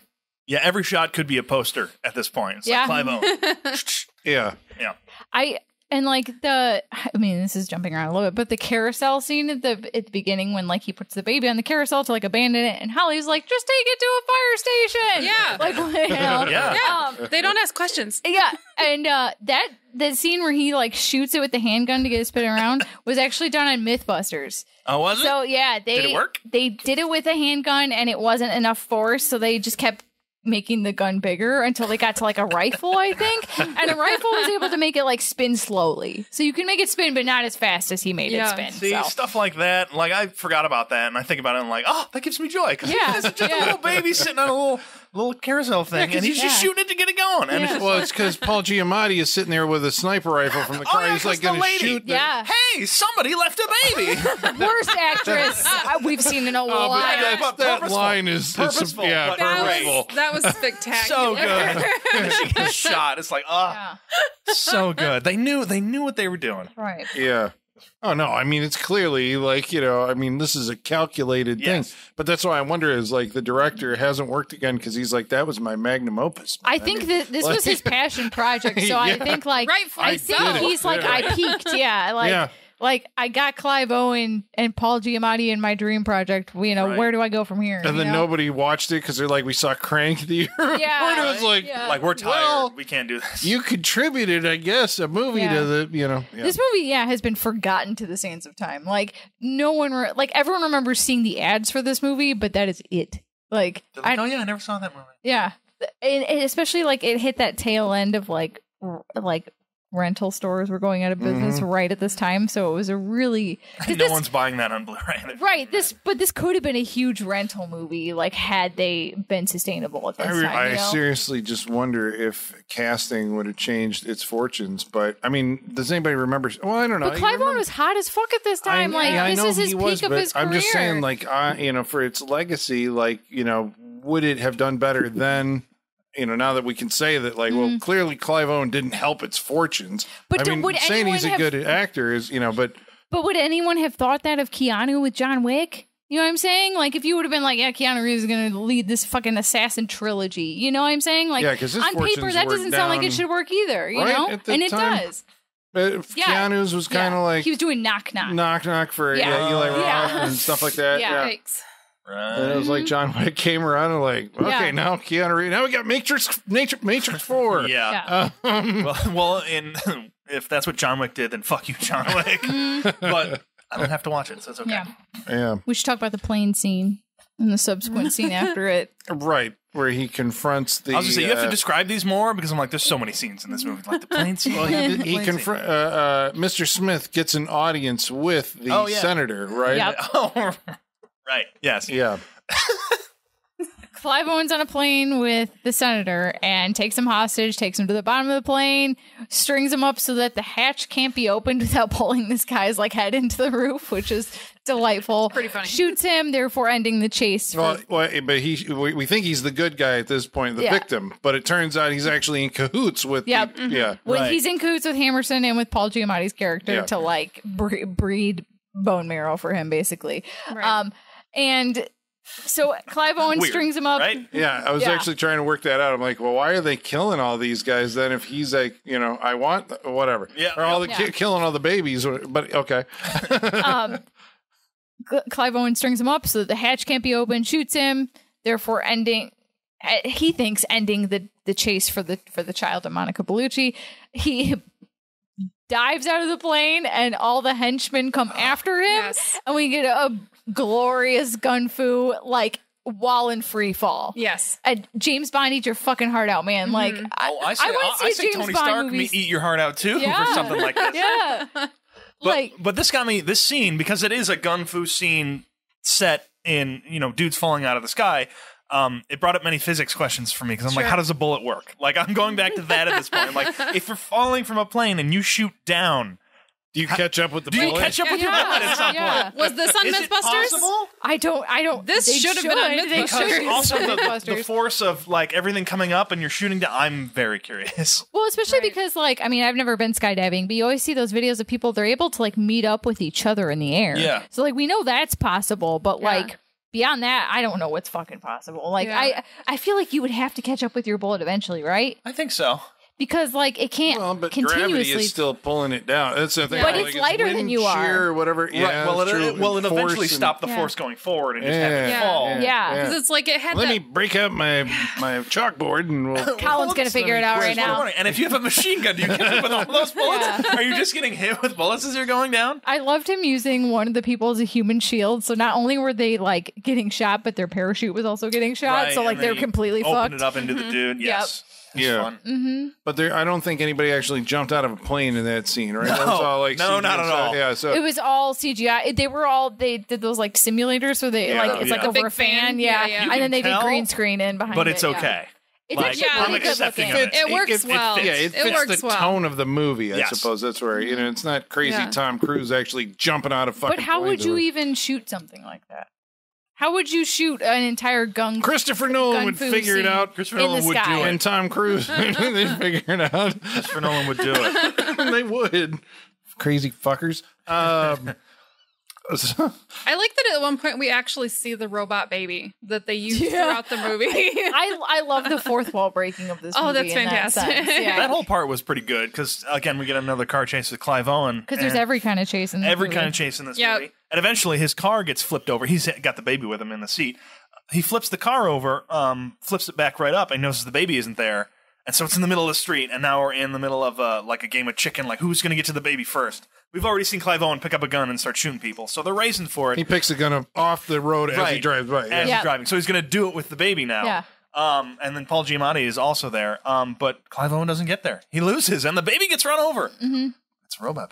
Yeah, every shot could be a poster at this point. It's Yeah. like Clive Owen. Yeah. yeah. I and like the I mean this is jumping around a little bit, but the carousel scene at the at the beginning when like he puts the baby on the carousel to like abandon it and Holly's like, just take it to a fire station. Yeah. Like what the hell? Yeah. Yeah. they don't ask questions. Yeah. And uh that the scene where he like shoots it with the handgun to get it spin around was actually done on Mythbusters. Oh, was it? So yeah, they Did it work? They did it with a handgun and it wasn't enough force, so they just kept making the gun bigger until they got to like a rifle, I think. And a rifle was able to make it like spin slowly. So you can make it spin, but not as fast as he made Yeah. it spin. See, so. stuff like that, like I forgot about that, and I think about it and I'm like, oh, that gives me joy. Cause Yeah, it's just yeah. a little baby sitting on a little little carousel thing, 'cause and he's just shooting it to get it going. And it's Yeah. just Well, it's because Paul Giamatti is sitting there with a sniper rifle from the Oh, car. yeah, he's like going to shoot. The, Yeah. hey, somebody left a baby. Worst actress we've seen in a Oh, while. but Yeah, that, that purposeful. line is, is Purposeful, yeah, That purposeful. was, that was spectacular. so good. and she gets shot. It's like, oh, Yeah, so good. They knew they knew what they were doing. right. Yeah. Oh no, I mean it's clearly like, you know, I mean this is a calculated Yes. thing. But that's why I wonder is like the director hasn't worked again cuz he's like that was my magnum opus. I think that this was his passion project, so I think like Rightfully I think so. he's like I peaked, yeah, like Yeah. Like I got Clive Owen and Paul Giamatti in my dream project. You know, Right. where do I go from here? and then know? nobody watched it cuz they're like we saw Crank the year before. Yeah. it was like Yeah. Like we're tired. Well, we can't do this. you contributed, I guess, a movie Yeah. to the, you know. yeah. This movie, yeah, has been forgotten to the sands of time. Like no one, re- like everyone remembers seeing the ads for this movie, but that is it. Like, like, I, oh yeah, I never saw that movie. yeah, and, and especially like it hit that tail end of like, r- like rental stores were going out of business right at this time, so it was a really no this- one's buying that on Blu-ray. right. This, but this could have been a huge rental movie, like had they been sustainable at this I, time. I you know? seriously just wonder if casting would have changed its fortunes. But I mean, does anybody remember? Well, I don't know. But Clive Owen was hot as fuck at this I- time. like yeah, I this is his peak was, of his career. I'm just saying, like, uh, you know, for its legacy, like, you know, would it have done better then? You know, now that we can say that, like, well, clearly Clive Owen didn't help its fortunes. Mm-hmm. But I mean, would saying he's a anyone good actor is, you know, but But would anyone have thought that of Keanu with John Wick? You know what I'm saying? Like, if you would have been like, yeah, Keanu Reeves is going to lead this fucking assassin trilogy. You know what I'm saying? Like, Yeah, on paper, that doesn't sound like it should work either. You Right, know, and it time. does. but Yeah. Keanu's was kind of Yeah. like he was doing knock knock. knock knock for Yeah. Eli Roth and stuff like that. Yeah. Yeah. Yikes. And it was like John Wick came around and like, okay, Yeah. now Keanu Reeves. Now we got Matrix, Matrix, Matrix Four. Yeah. Yeah. Um, Well, well, in if that's what John Wick did, then fuck you, John Wick. but I don't have to watch it, so it's okay. yeah. yeah. We should talk about the plane scene and the subsequent scene after it. Right, where he confronts the. I was gonna say you have to uh, describe these more because I'm like, there's so many scenes in this movie, like the plane scene. Well, he, he Plane confront. Uh, uh, Mr. Smith gets an audience with the Oh, yeah. senator, right? Yep. Oh, right. Yes. Yeah. Clive Owen's on a plane with the senator and takes him hostage, takes him to the bottom of the plane, strings him up so that the hatch can't be opened without pulling this guy's like head into the roof, which is delightful. Pretty funny. Shoots him, therefore ending the chase. for- Well, well, but he we, we think he's the good guy at this point, the Yeah. victim, but it turns out he's actually in cahoots with. Yep. The, yeah. when Right. he's in cahoots with Hammerson and with Paul Giamatti's character Yeah. to like bre- breed bone marrow for him, basically. Right. Um, and so Clive Owen Weird, strings him up. Right. Yeah, I was Yeah. actually trying to work that out. I'm like, well, why are they killing all these guys then? If he's like, you know, I want th- whatever, Yeah, or all the yeah. ki- killing all the babies, but okay, um, Clive Owen strings him up so that the hatch can't be open. shoots him, therefore ending. uh, He thinks ending the the chase for the for the child of Monica Bellucci. He dives out of the plane, and all the henchmen come after him, Yes. and we get a glorious gun fu like while in free fall. Yes. And James Bond, eat your fucking heart out, man! Like, Oh, I say, I, wanna I see say Tony Bond Stark movies. me eat your heart out too Yeah. for something like this. yeah, But, like but this got me this scene because it is a gun fu scene set in you know dudes falling out of the sky. Um, it brought up many physics questions for me because I'm like, how does a bullet work? Like I'm going back to that at this point. Like if you're falling from a plane and you shoot down, Do you catch up with the Do you bullet? catch up with your Yeah. bullet at some Yeah. point? Was this on Is it Mythbusters? possible? I don't. I don't. This they should have been on. They Mythbusters. should. Also, the, the Mythbusters. force of like everything coming up and you're shooting down. I'm very curious. Well, especially Right. because, like, I mean, I've never been skydiving, but you always see those videos of people, they're able to, like, meet up with each other in the air. Yeah. So, like, we know that's possible, but, Yeah. like, beyond that, I don't know what's fucking possible. Like, Yeah. I I feel like you would have to catch up with your bullet eventually, right? I think so. Because, like, it can't Well, but gravity continuously. is still pulling it down. That's the thing. But Like, it's lighter than you are. Or whatever. Yeah, right. Well, it, it will it eventually and- stop the Yeah. force going forward and just have it Yeah. fall. Yeah. Because it's like it had Let that. me break out my my chalkboard and we'll. Colin's going to figure it out right now. And if you have a machine gun, do you catch up with all those bullets? Are you just getting hit with bullets as you're going down? I loved him using one of the people as a human shield. So not only were they like getting shot, but their parachute was also getting shot. Right, so like and they're you completely Open fucked. it up into the mm-hmm. dude. Yes. It's Yeah. fun. Mm-hmm. But there, I don't think anybody actually jumped out of a plane in that scene, right? that was all like No, CG not at stuff. all. Yeah, so It was all CGI. They were all they did those like simulators where they Yeah. like it's like Yeah. over Big a fan, fan? yeah, Yeah, yeah. And then they can did green screen in behind. But it's yeah. okay. It's Like, actually I'm really good accepting looking. of It works well. yeah, it It fits works the well. tone of the movie. I Yes. suppose that's where you know it's not crazy Yeah. Tom Cruise actually jumping out of fucking. But how would you over- even shoot something like that? How would you shoot an entire gun? Christopher Nolan gun would figure it out. Christopher in Nolan would sky? do And it. Tom Cruise, they figure it out. Christopher Nolan would do it. they would. Crazy fuckers. Um, so- I like that at one point we actually see the robot baby that they use Yeah. throughout the movie. I I love the fourth wall breaking of this. Oh, movie that's in that fantastic. Yeah, That whole part was pretty good because again we get another car chase with Clive Owen. because there's every kind of chase in this every movie. kind of chase in this Yep. movie, and eventually his car gets flipped over. He's got the baby with him in the seat. He flips the car over, um, flips it back right up, and notices the baby isn't there. And so it's in the middle of the street, and now we're in the middle of uh, like a game of chicken. Like who's going to get to the baby first? We've already seen Clive Owen pick up a gun and start shooting people, so they're racing for it. he picks the gun up off the road as he Right. drives by. Yeah. as Yeah. Yeah. he's driving. So he's going to do it with the baby now. Yeah. Um, and then Paul Giamatti is also there. Um, but Clive Owen doesn't get there. He loses, and the baby gets run over. Mm-hmm. It's a robot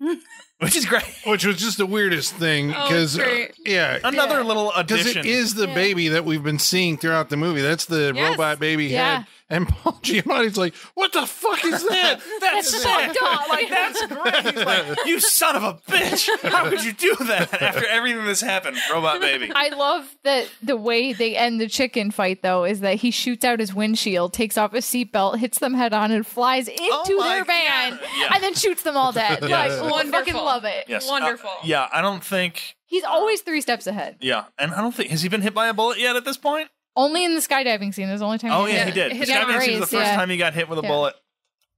baby, which is great. Which was just the weirdest thing Oh, because, uh, yeah, Another Yeah. little because addition. it is the Yeah. baby that we've been seeing throughout the movie. That's the Yes. robot baby Yeah. head, and Paul Giamatti's like, "What the fuck is that?" That's That's sick. fucked up. Like that's great. He's like, you son of a bitch! How could you do that after everything that's happened, robot baby? I love that the way they end the chicken fight though is that he shoots out his windshield, takes off his seatbelt, hits them head on, and flies oh into Oh their van, Yeah. and then shoots them all dead. Like, one fucking Wonderful. Love it. yes, Wonderful. Uh, yeah, I don't think. He's always three steps ahead. Yeah, and I don't think has he been hit by a bullet yet at this point. Only in the skydiving scene. There's the only time. Oh he yeah, did he did. Hit The it on skydiving scene was the first yeah. time he got hit with a Yeah. bullet.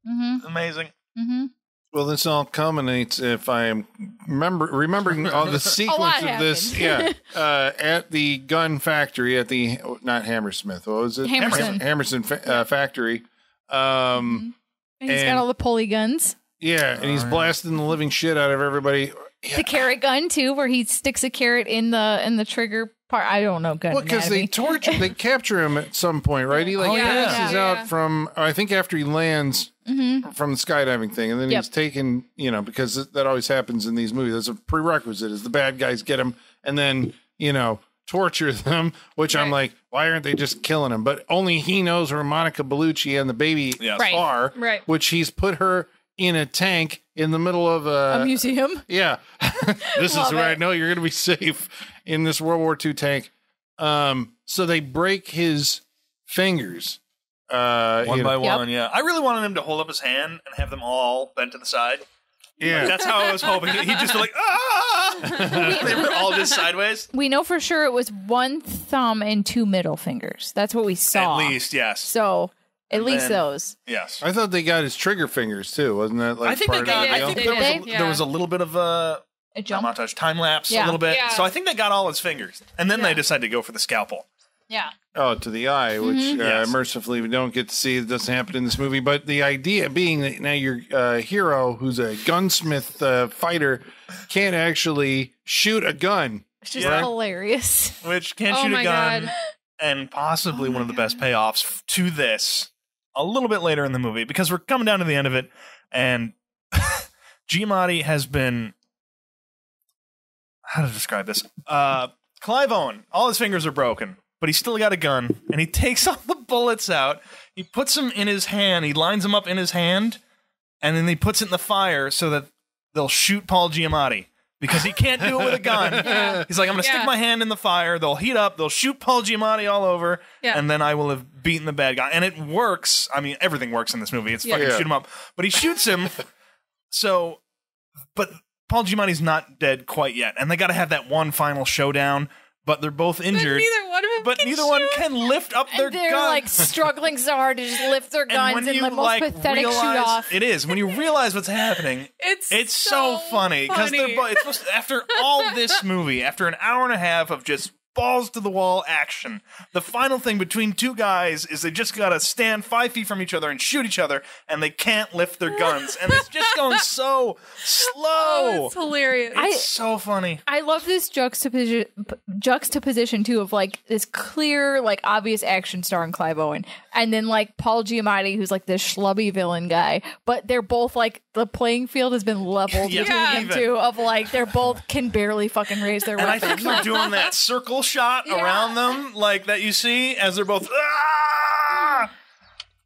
Mm-hmm. Amazing. Mm-hmm. Well, this all culminates if I am remember remembering all the sequence of this. Yeah, uh, at the gun factory at the not Hammersmith. What was it? Hammerson. Hammerson fa- uh, factory. Um, And he's And- got all the pulley guns. Yeah, and he's blasting the living shit out of everybody. The carrot gun too, where he sticks a carrot in the in the trigger part. I don't know gun Well, because they torture, they capture him at some point, right? He like Oh, yeah. passes Yeah. out from. I think after he lands Mhm. from the skydiving thing, and then Yep. he's taken. You know, because that always happens in these movies. That's a prerequisite: is the bad guys get him, and then you know torture them. Which I'm like, why aren't they just killing him? But only he knows where Monica Bellucci and the baby Yes. Right. are. Right. Which he's put her in a tank in the middle of a, a museum. yeah. this is Love where I know you're going to be safe in this World War II tank. Um, so they break his fingers. Uh, One by know, Yep. one, yeah. I really wanted him to hold up his hand and have them all bent to the side. yeah. That's how I was hoping. He'd just like, ah! they were all just sideways. We know for sure it was one thumb and two middle fingers. That's what we saw. At least, yes. So at And least then- those. Yes. I thought they got his trigger fingers too. Wasn't that like I think they part got. of the I deal? think They there was, a, did, yeah. there was a little bit of a A not jump. montage, time lapse, a Yeah. little bit. Yeah. So I think they got all his fingers, and then Yeah. they decided to go for the scalpel. Yeah. Oh, to the eye, which Mm-hmm. uh, Yes. mercifully we don't get to see. It doesn't happen in this movie. But the idea being that now your uh, hero, who's a gunsmith uh, fighter, can't actually shoot a gun. It's just Yeah. hilarious. Which can Oh shoot my a gun, God. and possibly one of the best payoffs f- to this a little bit later in the movie because we're coming down to the end of it, and Giamatti has been how to describe this. Uh, Clive Owen, all his fingers are broken, but he's still got a gun, and he takes all the bullets out. He puts them in his hand. He lines them up in his hand, and then he puts it in the fire so that they'll shoot Paul Giamatti because he can't do it with a gun. He's like, I'm going to Yeah. stick my hand in the fire. They'll heat up. They'll shoot Paul Giamatti all over, Yeah. and then I will have beaten the bad guy. And it works. I mean, everything works in this movie. It's fucking Yeah. shoot him up, but he shoots him. so, but Paul Giamatti's not dead quite yet, and they got to have that one final showdown. But they're both injured. neither one of them but can neither one can lift up their And they're gun. like struggling so hard to just lift their guns and, and when you the most like pathetic shoot off. it is when you realize what's happening It's it's so, funny because they're both it's supposed to- after all this movie after an hour and a half of just balls to the wall action the final thing between two guys is they just gotta stand five feet from each other and shoot each other and they can't lift their guns and it's just going so slow Oh, it's hilarious. it's so funny I love this juxtaposition juxtaposition too of like this clear, like obvious action star in Clive Owen, and then like Paul Giamatti, who's like this schlubby villain guy. But they're both like the playing field has been leveled Yeah, between them two. Of like they're both can barely fucking raise their and I think they're doing that circle shot around them like that you see as they're both "Ah!"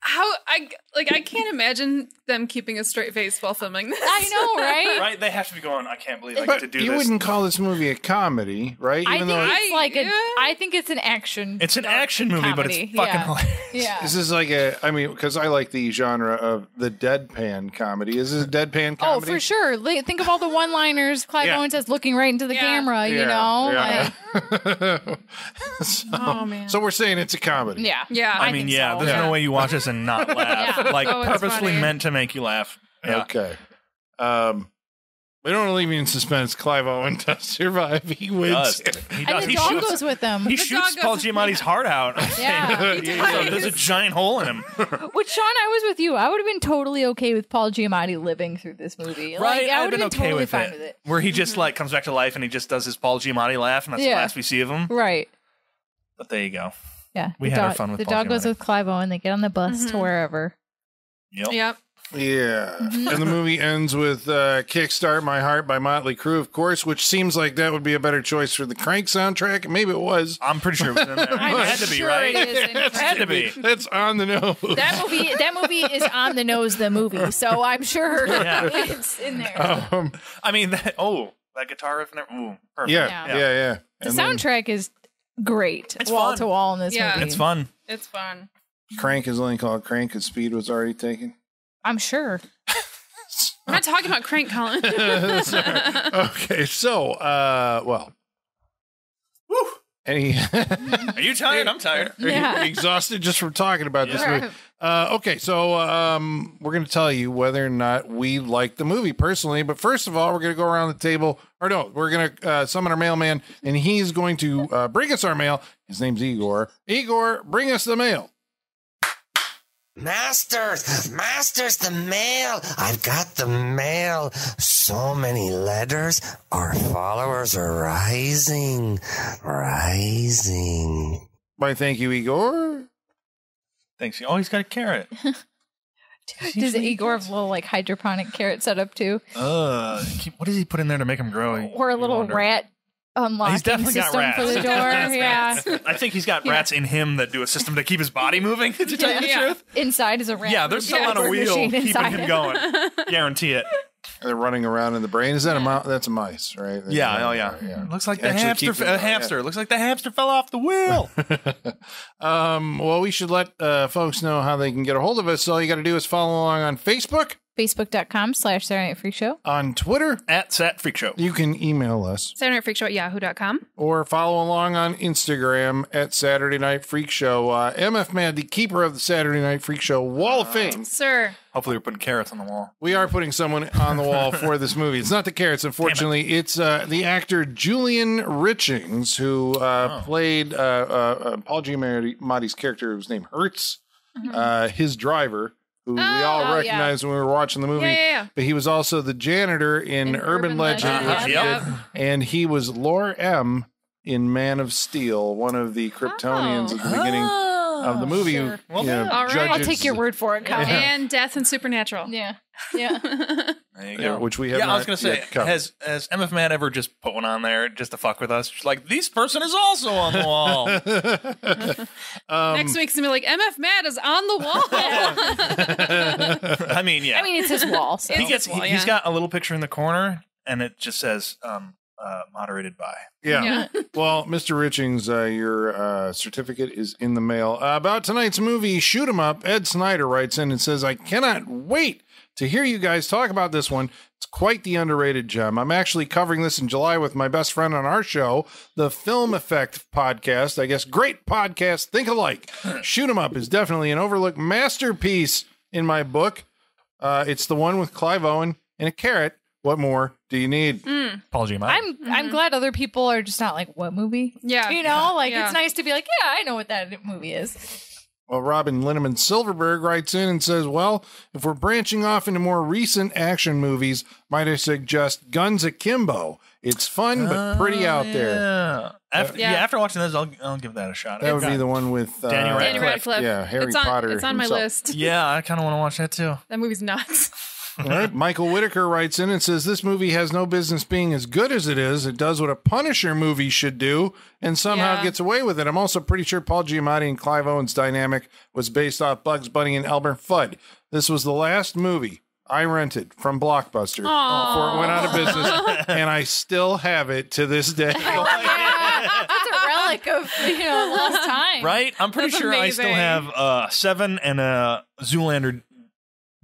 How I like I can't imagine them keeping a straight face while filming this. I know, right? right they have to be going I can't believe I get But to do this. you this wouldn't call this movie a comedy, right? I Even think though it's I- like yeah. I think it's an action. It's an action movie, but it's fucking yeah. hilarious. Yeah. this is like a, I mean, because I like the genre of the deadpan comedy. Is this a deadpan oh, comedy? Oh, for sure. Li- Think of all the one-liners Clive Yeah. Owen says, looking right into the Yeah. camera. You know, yeah. Like, so, Oh, man. so we're saying it's a comedy. yeah, Yeah. I, I mean, yeah, so. there's Yeah. no way you watch this and not laugh. Yeah. Like Oh, it's purposely funny. meant to make you laugh. Yeah. Okay. Um, we don't want to leave you in suspense. Clive Owen does survive. He wins. Does. He And the He dog shoots, goes with them. he The shoots dog Paul goes- Giamatti's heart out. I think. Yeah. He So does. there's a giant hole in him. Which Sean, I was with you. I would have been totally okay with Paul Giamatti living through this movie. Like, I I've would been have been okay totally with fine it. with it. Where he just like comes back to life and he just does his Paul Giamatti laugh, and that's Yeah. the last we see of him. Right. But there you go. Yeah. We the had our dog, fun with the Paul dog goes with Clive Owen. They get on the bus to Mhm. wherever. Yep. Yep. Yeah. Mm-hmm. and the movie ends with uh, Kickstart My Heart by Motley Crue, of course, which seems like that would be a better choice for the Crank soundtrack. Maybe it was. I'm pretty sure it was in there. It had to be, sure right? it is It had to be. That's on the nose. That movie, that movie is on the nose. The movie, so I'm sure Yeah. it's in there. Um, I mean, that, oh, that guitar riff in there. Ooh, perfect. yeah, Yeah. yeah, yeah. The And then soundtrack is great, It's wall fun. to wall in this Yeah. movie. It's fun. It's fun. Crank is only called Crank because Speed was already taken. I'm sure. We're not talking about Crank, Colin. okay, so, uh, well. Woo. Any Are you tired? I'm tired. Are you Yeah. exhausted just from talking about this Yeah. movie? Uh, okay, so um, we're going to tell you whether or not we like the movie personally. But first of all, we're going to go around the table, or no, we're going to uh, summon our mailman, and he's going to uh, bring us our mail. His name's Igor. Igor, bring us the mail. Masters, masters, the mail. I've got the mail. So many letters. Our followers are rising, rising. Why, thank you, Igor. Thanks. Oh, he's got a carrot. Does Igor have a little like hydroponic carrot set up too, Uh, what does he put in there to make him grow? or a little rat unlocking He's definitely got rats. for the door? yeah. I think he's got rats in him that do a system to keep his body moving. To tell you the Yeah. truth, Inside is a rat. yeah, there's some Yeah. on a wheel keeping inside him going. Guarantee it. They're running around in the brain. Is that a mouse? That's a mice, right? They're Yeah, running oh yeah. around, Looks like the hamster. keep them A going, hamster. Looks like the hamster fell off the wheel. Um, well, we should let uh, folks know how they can get a hold of us. All you got to do is follow along on Facebook, Facebook.com slash Saturday Night Freak Show. on Twitter. At Sat Freak Show. You can email us Saturday Night Freak Show at yahoo.com. or follow along on Instagram at Saturday Night Freak Show. Uh, MF Mad, the keeper of the Saturday Night Freak Show Wall of Fame. Sir. Hopefully, we're putting carrots on the wall. We are putting someone on the wall for this movie. It's not the carrots, unfortunately. It's uh, the actor Julian Richings, who uh, played uh, uh, uh, Paul Giamatti's character, whose name Hertz, uh, his driver, who we oh, all Oh, yeah. recognized when we were watching the movie. Yeah, yeah, yeah. But he was also the janitor in, In Urban, Urban Legend, Legend, which he yeah. and he was Lor-Em in Man of Steel, one of the Kryptonians Oh. at the beginning of the oh, movie. sure. Well you know, done. All right. I'll take your word for it, Kyle. And Death and Supernatural. Yeah. Yeah. There you Yeah, go. which we have Yeah, I was gonna say, has has MF Mad ever just put one on there just to fuck with us? She's like, this person is also on the wall. Um, Next week's gonna be like MF Mad is on the wall. I mean, yeah. I mean, it's his wall. So. he It's gets his wall, he, has yeah. got a little picture in the corner, and it just says um, uh, moderated by. Yeah. Well, Mr. Richings, uh, your uh, certificate is in the mail. Uh, about tonight's movie, Shoot 'em Up, Ed Snyder writes in and says, I cannot wait to hear you guys talk about this one. It's quite the underrated gem. I'm actually covering this in July with my best friend on our show, the Film Effect podcast. I guess great podcast, think alike. Shoot 'em Up is definitely an overlooked masterpiece in my book. Uh, it's the one with Clive Owen and a carrot. What more do you need? Paul Giamatti. I'm I'm glad other people are just not like what movie. Yeah. You know, like Yeah. it's nice to be like, yeah, I know what that movie is. Well, Robin Linneman Silverberg writes in and says, Well, if we're branching off into more recent action movies, might I suggest Guns Akimbo? It's fun, but pretty out there. Yeah. After, yeah. Yeah. After watching those, I'll, I'll give that a shot. That would be the one with uh, Daniel Danny Radcliffe. Yeah, Harry it's on, Potter It's on my himself. list. Yeah, I kind of want to watch that too. That movie's nuts. All right. Michael Whitaker writes in and says, This movie has no business being as good as it is. It does what a Punisher movie should do and somehow Yeah. gets away with it. I'm also pretty sure Paul Giamatti and Clive Owen's dynamic was based off Bugs Bunny and Elmer Fudd. This was the last movie I rented from Blockbuster before it went out of business, and I still have it to this day. It's a relic of you know lost time. Right? I'm pretty That's sure I still have uh, seven and a Zoolander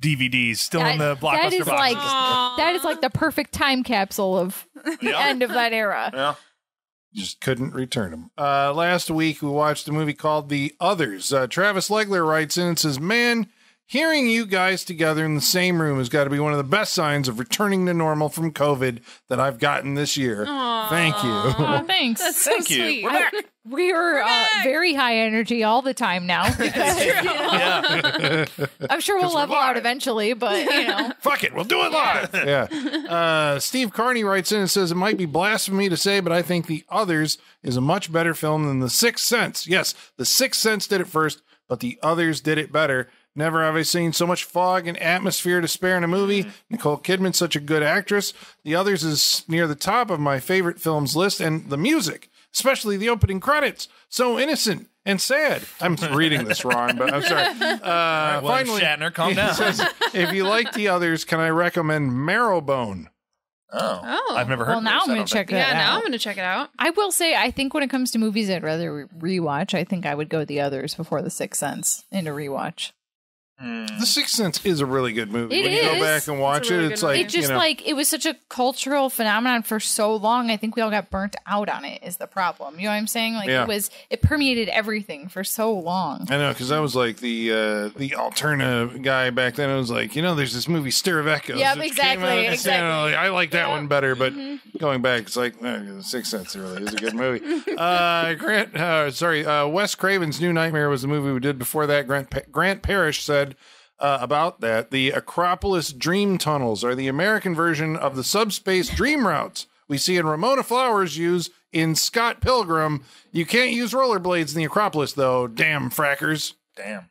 DVDs still in the That- blockbuster that is box. like Aw. that is like the perfect time capsule of the Yeah. end of that era. yeah. just couldn't return them. Uh, last week, we watched a movie called The Others. Uh, Travis Legler writes in and says, Man, hearing you guys together in the same room has got to be one of the best signs of returning to normal from COVID that I've gotten this year. Thank you. Oh, thanks. That's so Thank you. We're back. we are uh, very high energy all the time now. because, you know. I'm sure we'll level out eventually, but you know. Fuck it, we'll do it live. yeah. Uh, Steve Carney writes in and says, It might be blasphemy to say, but I think The Others is a much better film than The Sixth Sense. Yes, The Sixth Sense did it first, but The Others did it better. Never have I seen so much fog and atmosphere to spare in a movie. Nicole Kidman's such a good actress. The Others is near the top of my favorite films list, and the music, especially the opening credits, so innocent and sad. I'm reading this wrong, but I'm sorry. Uh, William finally, Shatner, calm he down. says, if you like the others, can I recommend Marrowbone? Oh. Oh. I've never heard Well, of now I'm gonna check think. that Yeah, now. I'm going to check it out. I will say, I think when it comes to movies, I'd rather re- rewatch. I think I would go the others before The Sixth Sense into rewatch. The Sixth Sense is a really good movie. It when you go is. back and watch really it, good it's movie. like it just you know, like it was such a cultural phenomenon for so long. I think we all got burnt out on it. Is the problem? You know what I'm saying? Like Yeah. it was, it permeated everything for so long. I know because I was like the uh, the alternative guy back then. I was like, you know, there's this movie Stir of Echoes. Yep, which exactly, out, and, exactly. you know, like, I like that Yeah. Mm-hmm. one better, but going back, it's like eh, the Sixth Sense really is a good movie. uh, Grant, uh, sorry, uh, Wes Craven's New Nightmare was the movie we did before that. Grant Pa- Grant Parrish said. Uh, about that, the Acropolis Dream Tunnels are the American version of the subspace dream routes we see in Ramona Flowers use in Scott Pilgrim. You can't use rollerblades in the Acropolis, though. Damn frackers. Damn.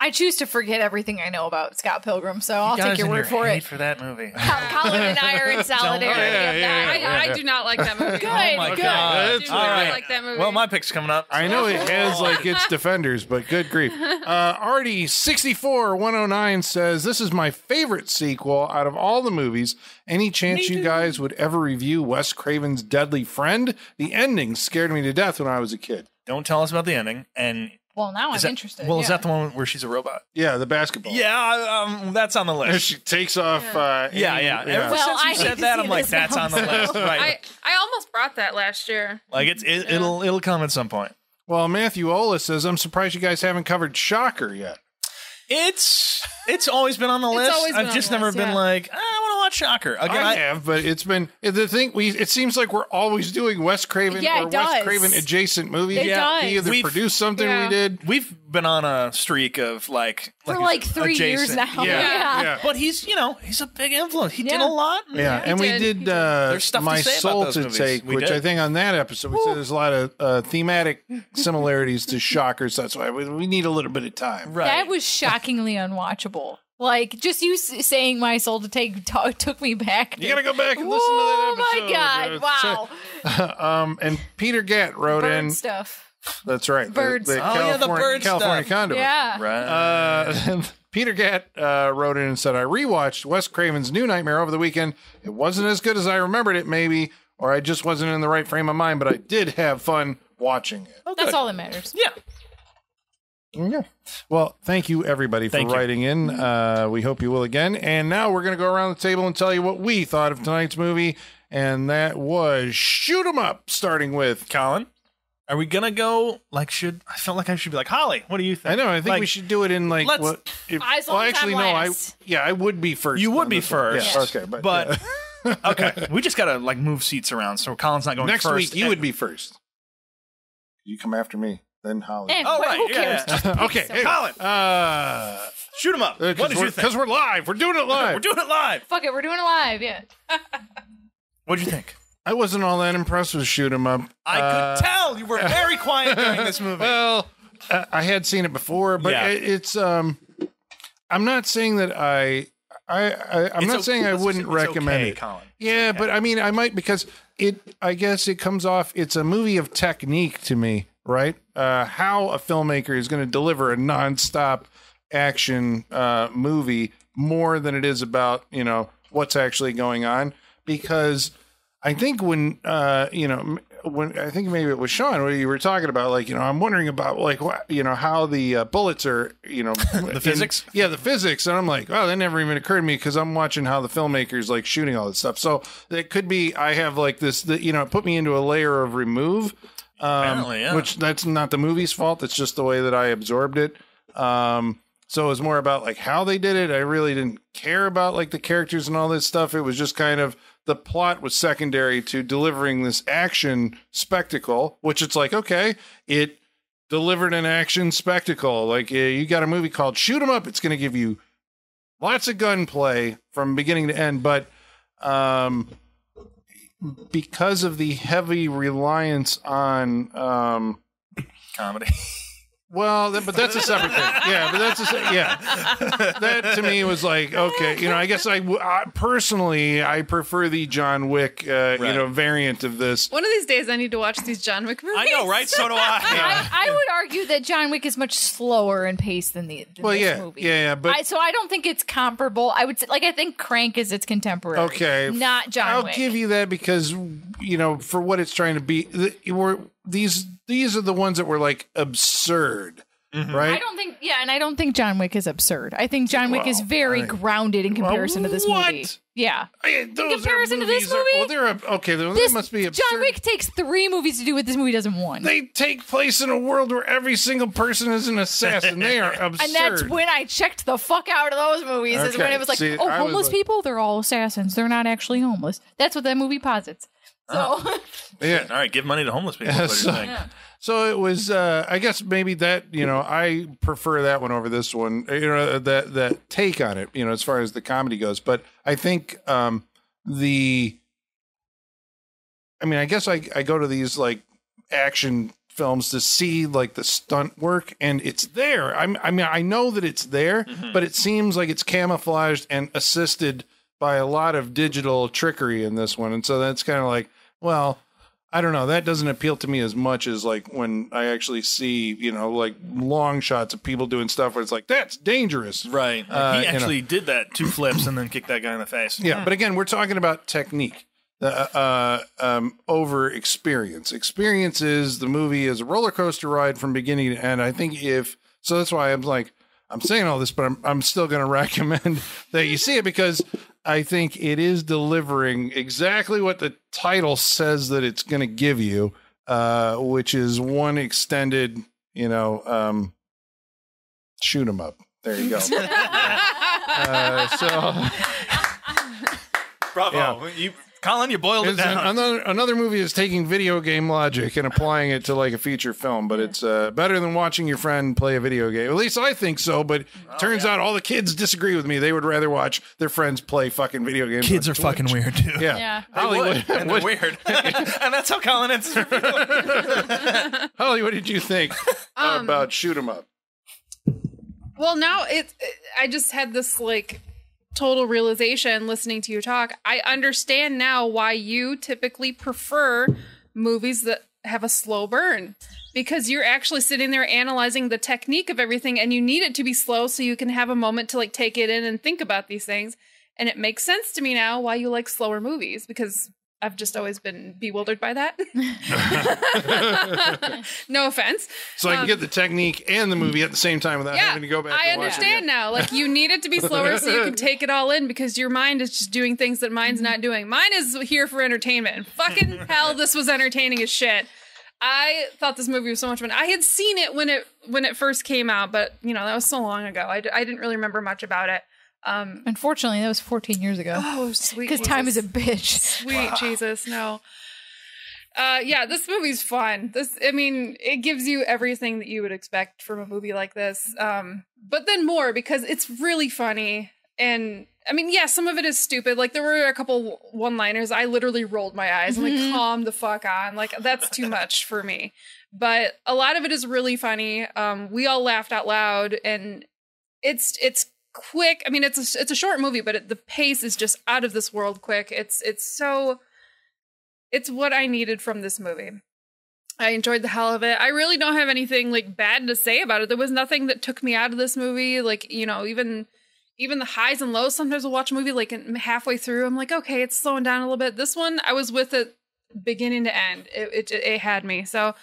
I choose to forget everything I know about Scott Pilgrim, so I'll take your and word for hate it. for that movie. Colin and I are in solidarity yeah, of yeah, that. yeah. I, I do not like that movie. Good, Oh my good. god. I do That's not all right. like that movie. Well, my pick's coming up. I know it has like its defenders, but good grief. Uh, Artie sixty four one hundred nine says this is my favorite sequel out of all the movies. Any chance you guys would ever review Wes Craven's Deadly Friend? The ending scared me to death when I was a kid. Don't tell us about the ending. And Well, now I'm that, interested. well, is that the one where she's a robot? Yeah, the basketball. Yeah, um, that's on the And list. she takes off. Uh, Yeah, Amy- yeah. Ever Well, since I you need said that, I'm like, that's now, on the list, right? I, I almost brought that last year. like it's it, it'll it'll come at some point. Well, Matthew Ola says I'm surprised you guys haven't covered Shocker yet. It's it's always been on the It's list. always been I've just the never list, been yeah. like, "Ah, I want watch Shocker again. I I, have, but it's been the thing. We it seems like we're always doing Wes Craven Yeah, or it Wes. Craven adjacent movies. It yeah, he does. either We've- produced something Yeah. we did. We've been on a streak of like for you like said, three years now. Yeah, Yeah. yeah. But he's you know he's a big influence. He did a lot. Yeah, and we did. did, uh, There's stuff my say about soul to movies. take, We which did. I think on that episode we said there's a lot of uh, thematic similarities to Shockers. That's why we, we need a little bit of time. Right. That was shockingly unwatchable. Like just you saying "my soul to take" t- took me back. You gotta go back and listen to that episode. Oh my god! Wow, so- um, and Peter Gatt wrote burn in. stuff. That's right. The- Birds. The, Oh, yeah, the California, bird California stuff. condom. Yeah. Right. Uh, Peter Gatt uh, wrote in and said, I rewatched Wes Craven's New Nightmare over the weekend. It wasn't as good as I remembered it, maybe, or I just wasn't in the right frame of mind, but I did have fun watching it. That's all that matters. yeah. Yeah. Well, thank you everybody for Thank you. writing in. Uh, we hope you will again. And now we're going to go around the table and tell you what we thought of tonight's movie, and that was Shoot 'em Up, starting with. Colin, are we gonna go? Like, should I felt like I should be like Holly? What do you think? I know. I think Like, we should do it in like let's- what? If, As well, long actually, I'm no. I yeah, I would be first. You would be this one. first. Yeah, okay, but, But yeah. okay, we just gotta like move seats around so Colin's not going next first. week you and- would be first. You come after me, then Holly. And Oh, right, who cares? yeah. Just pick okay, something. Colin. Uh, shoot him up. What did you think? Because we're live. We're doing it live. We're doing it live. Fuck it, we're doing it live. Yeah. What did you think? I wasn't all that impressed with Shoot 'em Up. I Uh, could tell you were very quiet during this movie. Well, I I had seen it before, but Yeah. it, it's. um I'm not saying that I. I, I I'm It's not o- saying I wouldn't it's recommend okay, it. Colin. Yeah, but I mean, I might because it. I guess it comes off. It's a movie of technique to me, right? Uh, how a filmmaker is going to deliver a nonstop action uh, movie more than it is about you know what's actually going on. Because I think when uh, you know when I think maybe it was Sean what you were talking about, like you know, I'm wondering about like what you know how the uh, bullets are you know the physics? yeah, the physics, and I'm like, oh, that never even occurred to me because I'm watching how the filmmakers like shooting all this stuff. So it could be I have like this, the, you know, it put me into a layer of remove, um, yeah. which that's not the movie's fault. It's just the way that I absorbed it. Um, so it was more about like how they did it. I really didn't care about like the characters and all this stuff. It was just kind of the plot was secondary to delivering this action spectacle, which it's like okay, it delivered an action spectacle. Like uh, you got a movie called Shoot 'Em Up. It's going to give you lots of gunplay from beginning to end, but um, because of the heavy reliance on um, Comedy. well, th- but that's a separate thing. Yeah, but that's a se- yeah. That to me was like okay, you know. I guess I personally I prefer the John Wick, uh, you know, variant of this. One of these days, I need to watch these John Wick movies. I know, right? So do I. I, I would argue that John Wick is much slower in pace than the than Well, this yeah, movie. yeah, yeah, but I, so I don't think it's comparable. I would say, like I think Crank is its contemporary. Okay, not John I'll Wick. give you that because you know for what it's trying to be. The, we're, these these are the ones that were like absurd, mm-hmm. right? I don't think, yeah, and I don't think John Wick is absurd. I think John Wick is very I- grounded in comparison to this what? movie. Yeah, I- those are comparison to this movies are- movie? well, they're ab- okay. They this must be absurd. John Wick takes three movies to do what this movie doesn't one, They take place in a world where every single person is an assassin. They are absurd. and that's when I checked the fuck out of those movies. Is when it was like, see, oh, I homeless like- people, they're all assassins. They're not actually homeless. That's what that movie posits. So yeah. All right, give money to homeless people. That's what So- you're. So it was. Uh, I guess maybe that you know I prefer that one over this one. You know that that take on it. You know as far as the comedy goes, but I think um, the. I mean, I guess I I go to these like action films to see like the stunt work, and it's there. I'm, I mean, I know that it's there, but it seems like it's camouflaged and assisted by a lot of digital trickery in this one, and so that's kind of like, well. I don't know. That doesn't appeal to me as much as like when I actually see, you know, like long shots of people doing stuff where it's like that's dangerous. Right. Uh, he you know. actually did that two flips and then kicked that guy in the face. Yeah, but again, we're talking about technique uh, uh, um, over experience. Experience is the movie is a roller coaster ride from beginning to end. I think if so, that's why I'm like I'm saying all this, but I'm I'm still going to recommend that you see it because I think it is delivering exactly what the title says that it's going to give you, uh, which is one extended, you know, um, shoot 'em up. There you go. uh, so. Bravo. You, Colin, you boiled it It's an- down. another another movie is taking video game logic and applying it to like a feature film, but it's uh, better than watching your friend play a video game. At least I think so. But Oh, turns out all the kids disagree with me. They would rather watch their friends play fucking video games. Kids on are fucking weird, too. Yeah, Yeah. They Holly, would, what, and they're weird. and that's how Colin ends his. Holly, what did you think Um, about shoot 'em up? Well, now it, I just had this like total realization listening to you talk. I understand now why you typically prefer movies that have a slow burn because you're actually sitting there analyzing the technique of everything and you need it to be slow so you can have a moment to like take it in and think about these things. And it makes sense to me now why you like slower movies because I've just always been bewildered by that. no offense. So I can get the technique and the movie at the same time without Um, Yeah, having to go back. I and watch it understand now. Like you need it to be slower so you can take it all in because your mind is just doing things that mine's not doing. Mine is here for entertainment. And fucking hell, this was entertaining as shit. I thought this movie was so much fun. I had seen it when it when it first came out, but you know that was so long ago. I, d- I didn't really remember much about it. Um, Unfortunately, that was 14 years ago. oh, sweet. Because time is a bitch. Sweet Jesus, no. Uh, yeah, this movie's fun. This, I mean, it gives you everything that you would expect from a movie like this. Um, but then more because it's really funny. And I mean, yeah, some of it is stupid. Like there were a couple one-liners. I literally rolled my eyes. I'm like, calm the fuck on. Like that's too much for me. But a lot of it is really funny. Um, we all laughed out loud, and it's it's quick. I mean, it's a, it's a short movie, but it, the pace is just out of this world quick. It's it's so it's what I needed from this movie. I enjoyed the hell of it. I really don't have anything like bad to say about it. There was nothing that took me out of this movie. Like you know, even even the highs and lows. Sometimes I'll watch a movie like halfway through. I'm like, okay, it's slowing down a little bit. This one, I was with it beginning to end. It it, it had me. So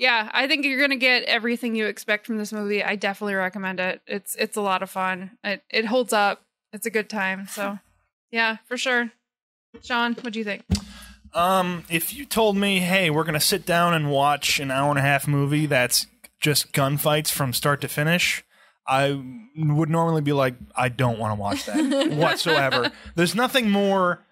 yeah, I think you're gonna get everything you expect from this movie. I definitely recommend it. It's it's a lot of fun. It it holds up. It's a good time. So yeah, for sure. Sean, what do you think? Um, if you told me, hey, we're gonna sit down and watch an hour and a half movie that's just gunfights from start to finish, I would normally be like, I don't want to watch that whatsoever. There's nothing more.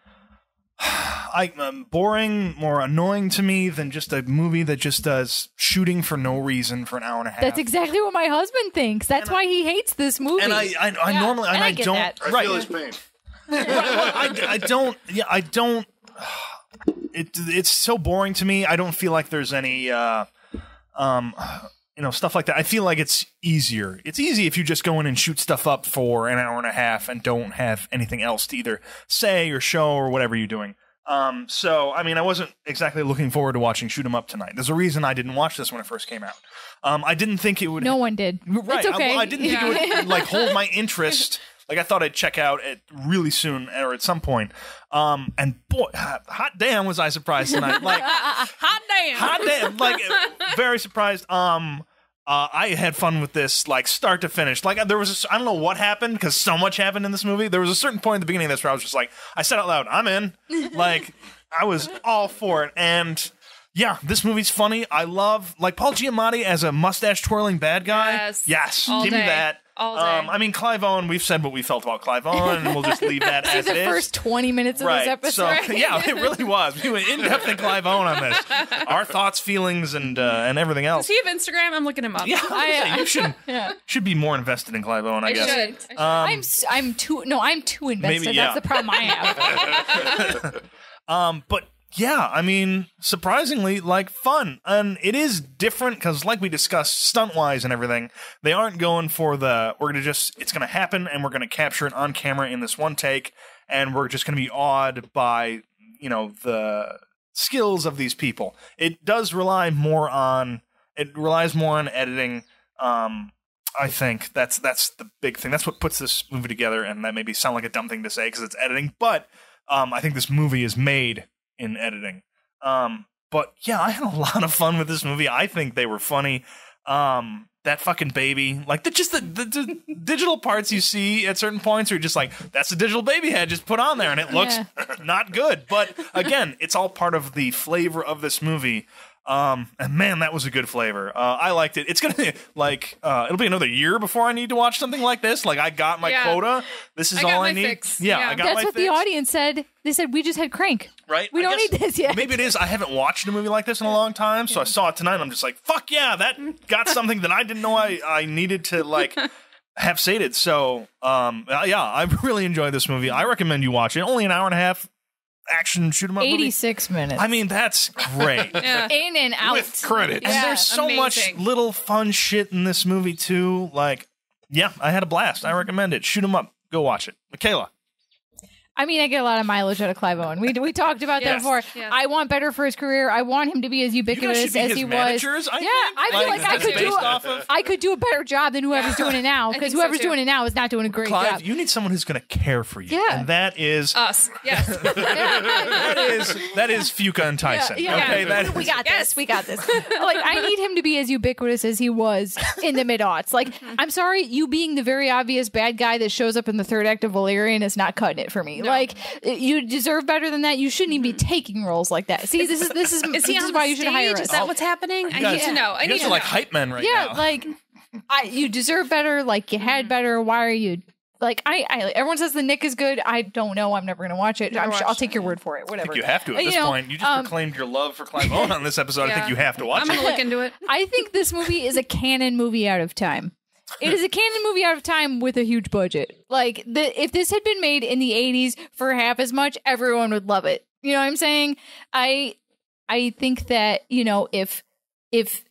I, um, boring, more annoying to me than just a movie that just does shooting for no reason for an hour and a half. That's exactly what my husband thinks. That's why he hates this movie. and I, I, I Yeah, normally, and, and I, I get don't, that. I feel his pain. I, I don't. Yeah, I don't. It it's so boring to me. I don't feel like there's any, uh, um, you know, stuff like that. I feel like it's easier. It's easy if you just go in and shoot stuff up for an hour and a half and don't have anything else to either say or show or whatever you're doing. Um, so I mean, I wasn't exactly looking forward to watching Shoot 'Em Up tonight. There's a reason I didn't watch this when it first came out. Um, I didn't think it would. no one did. Right. It's okay. I, well, I didn't think it would like hold my interest. Like I thought I'd check out it really soon or at some point. Um, and boy, hot, hot damn was I surprised tonight. Like Hot damn. hot damn, like very surprised. Um, uh, I had fun with this, like start to finish. Like there was, I I don't know what happened because so much happened in this movie. There was a certain point at the beginning of this where I was just like, I said out loud, "I'm in." like I was all for it, and yeah, this movie's funny. I love like Paul Giamatti as a mustache twirling bad guy. Yes. yes, All give me that. All day. Um, I mean, Clive Owen. We've said what we felt about Clive Owen, and we'll just leave that as the it is. first 20 minutes of Right. this So episode. yeah, it really was. We went in depth in Clive Owen on this. Our thoughts, feelings, and uh, and everything else. Does he have Instagram? I'm looking him up. yeah, I, you should Yeah. should be more invested in Clive Owen. I, I guess. should. I should. I'm s- I'm too no I'm too invested. Maybe, yeah. That's the problem I have. Um, but yeah, I mean, surprisingly, like fun, and it is different because, like we discussed, stunt wise and everything, they aren't going for the we're gonna just it's gonna happen and we're gonna capture it on camera in this one take, and we're just gonna be awed by you know the skills of these people. It does rely more on it relies more on editing. Um, I think that's that's the big thing. That's what puts this movie together, and that maybe sound like a dumb thing to say because it's editing, but um, I think this movie is made in editing. Um, but yeah, I had a lot of fun with this movie. I think they were funny. Um, that fucking baby, like the just the, the, the digital parts you see at certain points, are just like that's a digital baby head just put on there, and it looks not good. But again, it's all part of the flavor of this movie. Um, and man, that was a good flavor. Uh, I liked it. It's gonna be like uh, it'll be another year before I need to watch something like this. Like I got my Yeah. quota. This is I got all my I need. fix. Yeah, Yeah. I got That's my what fix. the audience said. They said we just had crank. Right? We I don't guess- need this yet. Maybe it is. I haven't watched a movie like this in a long time, so I saw it tonight. and I'm just like, fuck yeah, that got something that I didn't know I, I needed to like have sated. So, um, uh, yeah, I really enjoyed this movie. I recommend you watch it. Only an hour and a half action shoot 'em up movie. 86 minutes. I mean, that's great. Yeah. in and out. With credits. And Yeah, there's so much amazing. little fun shit in this movie too. Like, yeah, I had a blast. I recommend it. Shoot 'em up. Go watch it. Michaela. I mean, I get a lot of mileage out of Clive Owen. We we talked about that before. Yeah. I want better for his career. I want him to be as You guys ubiquitous be as his he was. I yeah, think. I feel like, I could do. based of- I could do a better job than whoever's doing it now I because think so, whoever's doing it now is not doing a great Clive, job. you need someone who's going to care for you. Yeah. and that is Us. Yes. that is that is Fuka and Tyson. Yeah, okay, yeah. that we is- got this. We got this. like I need him to be as ubiquitous as he was in the mid aughts. Like I'm sorry, you being the very obvious bad guy that shows up in the third act of Valerian is not cutting it for me. Like you deserve better than that. You shouldn't even be taking roles like that. See, this is this is Is this is why the you should stage? hire us. Is that what's happening? I guys- need to know. I you need guys to are like hype men right yeah, now. like I, you deserve better. Like you Mm-hmm. had better. Why are you? Like I, I, everyone says the Knick is good. I don't know. I'm never gonna watch it. I'm sure, I'll take your word for it. I Whatever. think you have to at You this know, point. You just um, proclaimed your love for Clive Owen on this episode. I think you have to watch it. I'm gonna look into it. I think this movie is a Cannon movie out of time. It is a Cannon movie out of time with a huge budget. Like the if this had been made in the 80s for half as much, everyone would love it. You know what I'm saying? I I think that, you know, if if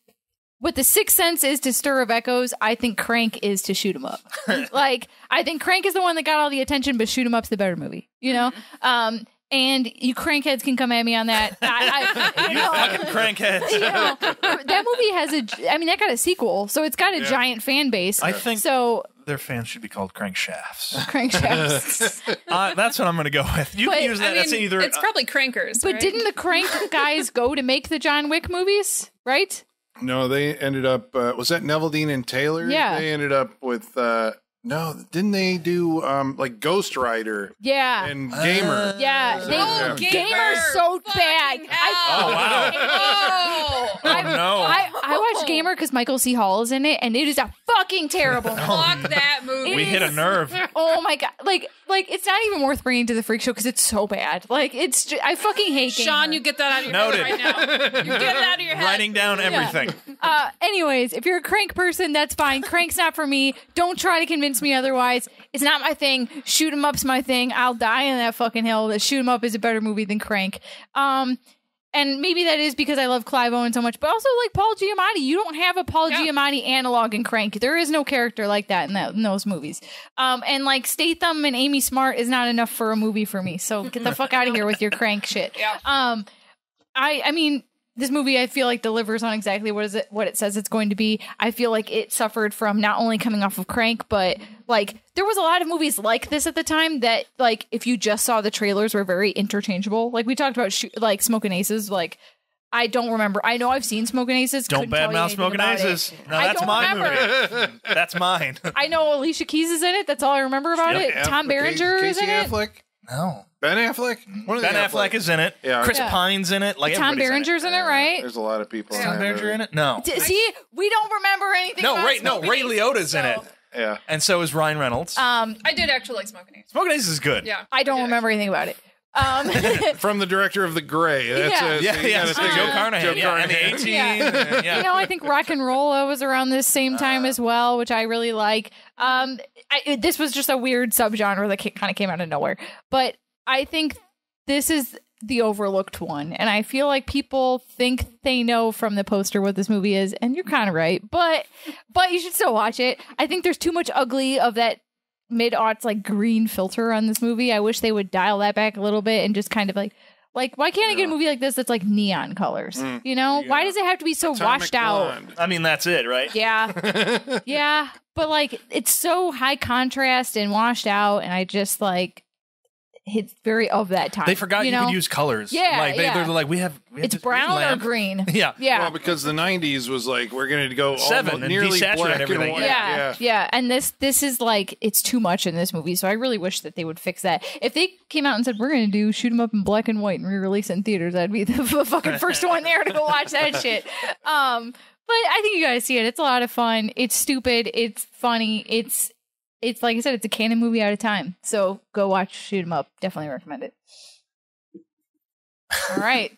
what the sixth sense is to stir of echoes, I think Crank is to shoot 'em up. like I think Crank is the one that got all the attention, but shoot 'em up's the better movie. You know? Um and you crankheads can come at me on that. I, I, you You know, fucking crankhead. you know, that movie has a. I mean, that got a sequel, so it's got a giant fan base. I think- so. Their fans should be called crankshafts. Crankshafts, uh, that's what I'm going to go with. You But, can use I that mean, as either. it's probably crankers. but right? didn't the Crank guys go to make the John Wick movies? Right? No, they ended up. Uh, was that Neveldine and Taylor? Yeah. They ended up with. Uh, no, didn't they do um, like Ghost Rider Yeah. and Gamer? yeah, they, Oh, Yeah. Gamer's so Fucking bad. hell. I, oh wow! Oh, Oh no! I, I watched Gamer because Michael C. Hall is in it, and it is a fucking terrible. fuck that movie. we hit a nerve. Oh my god! Like, like it's not even worth bringing to the freak show because it's so bad. Like, it's ju- I fucking hate Gamer. Sean, you get that out of your Noted. head right now. You get it out of your head. Writing down everything. Uh, anyways, if you're a crank person, that's fine. Crank's not for me. Don't try to convince me otherwise. It's not my thing. Shoot 'em up's my thing. I'll die on that fucking hill. That Shoot 'em up is a better movie than Crank. Um, and maybe that is because I love Clive Owen so much, but also like Paul Giamatti. You don't have a Paul Yeah. Giamatti analog in Crank. There is no character like that in, that in those movies. Um, and like Statham and Amy Smart is not enough for a movie for me. So get the fuck out of here with your Crank shit. Yeah. Um, I I mean this movie I feel like delivers on exactly what is it what it says it's going to be. I feel like it suffered from not only coming off of Crank, but like there was a lot of movies like this at the time that like if you just saw the trailers were very interchangeable. Like we talked about sh- like Smokin' Aces, like I don't remember. I know I've seen Smokin' Aces. Don't couldn't badmouth anything Smoking about it. Aces. No, I that's don't my remember. movie. That's mine. I know Alicia Keys is in it. That's all I remember about Yep. it. Tom Affleck- Berenger is Casey in it. Affleck. No. Ben Affleck. One of the Ben Affleck is in it. Yeah. Chris Yeah. Pine's in it. Like Tom everybody's in it. Berenger's in it, right? There's a lot of people. Is Tom that Berenger movie. in it? No. D- See, we don't remember anything. No, about Ray. No, Smoking Ray Aces, Liotta's in it, so- Yeah. and so is Ryan Reynolds. Um, I did actually like Smokin' Aces. Smokin' Aces is good. Yeah. I don't did remember anything about it. Um, From the director of The Grey. That's Yeah. so Yeah, yeah. gotta so think Joe Carnahan. Joe yeah, and the Carnahan. 18. Yeah. yeah. you know, I think RocknRolla was around this same time as well, which I really like. Um, I, it- this was just a weird subgenre that kind of came out of nowhere, but I think this is the overlooked one, and I feel like people think they know from the poster what this movie is, and you're kind of right, but but you should still watch it. I think there's too much ugly of that mid aughts like green filter on this movie. I wish they would dial that back a little bit and just kind of like. Like, why can't I get a movie like this that's like neon colors? Mm. You know, why does it have to be so Atomic washed out? Blonde. I mean, that's it, right? Yeah. yeah. But like it's so high contrast and washed out and I just like it's very of that time. They forgot you, know? could use colors. Yeah, like they, yeah. they're like we have. We have it's this green brown or green. Yeah. Yeah. Well, because the '90s was like we're going to go Seven almost and nearly desaturate black everything. and white. yeah, yeah, and this this is like it's too much in this movie. So I really wish that they would fix that. If they came out and said we're going to do shoot 'em up in black and white and re-release it in theaters, I'd be the fucking first one there to go watch that shit. Um, but I think you guys see it. It's a lot of fun. It's stupid. It's funny. It's it's like I said, it's a Cannon movie out of time. So go watch Shoot 'em up. Definitely recommend it. All right.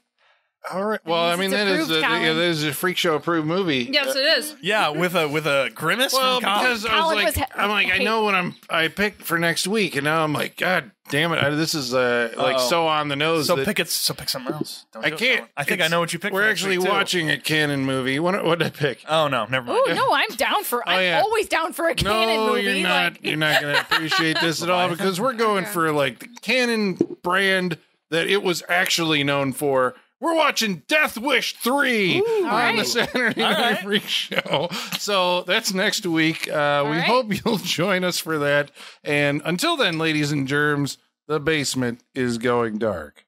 All right. Well, I mean, it's that is a, yeah, that is a freak show approved movie. Yes, it is. Yeah, with a with a grimace. Well, from Colin. because I was Colin like, was he- I'm like, I know what I'm I picked for next week, and now I'm like, God damn it, I, this is uh, like Uh-oh. so on the nose. so that pick it. So pick something else. Don't I do it, can't. I think It's- I know what you picked. We're for next actually week, too. watching a Cannon movie. What what did I pick? Oh no, never mind. Oh no, I'm down for. I'm yeah. always down for a Cannon no, movie. you're not. Like, You're not going to appreciate this at all because we're going for like the Cannon brand that it was actually known for. We're watching Death Wish 3 on the. Saturday Night right. Freak Show. So that's next week. Uh, we right. hope you'll join us for that. And until then, ladies and germs, the basement is going dark.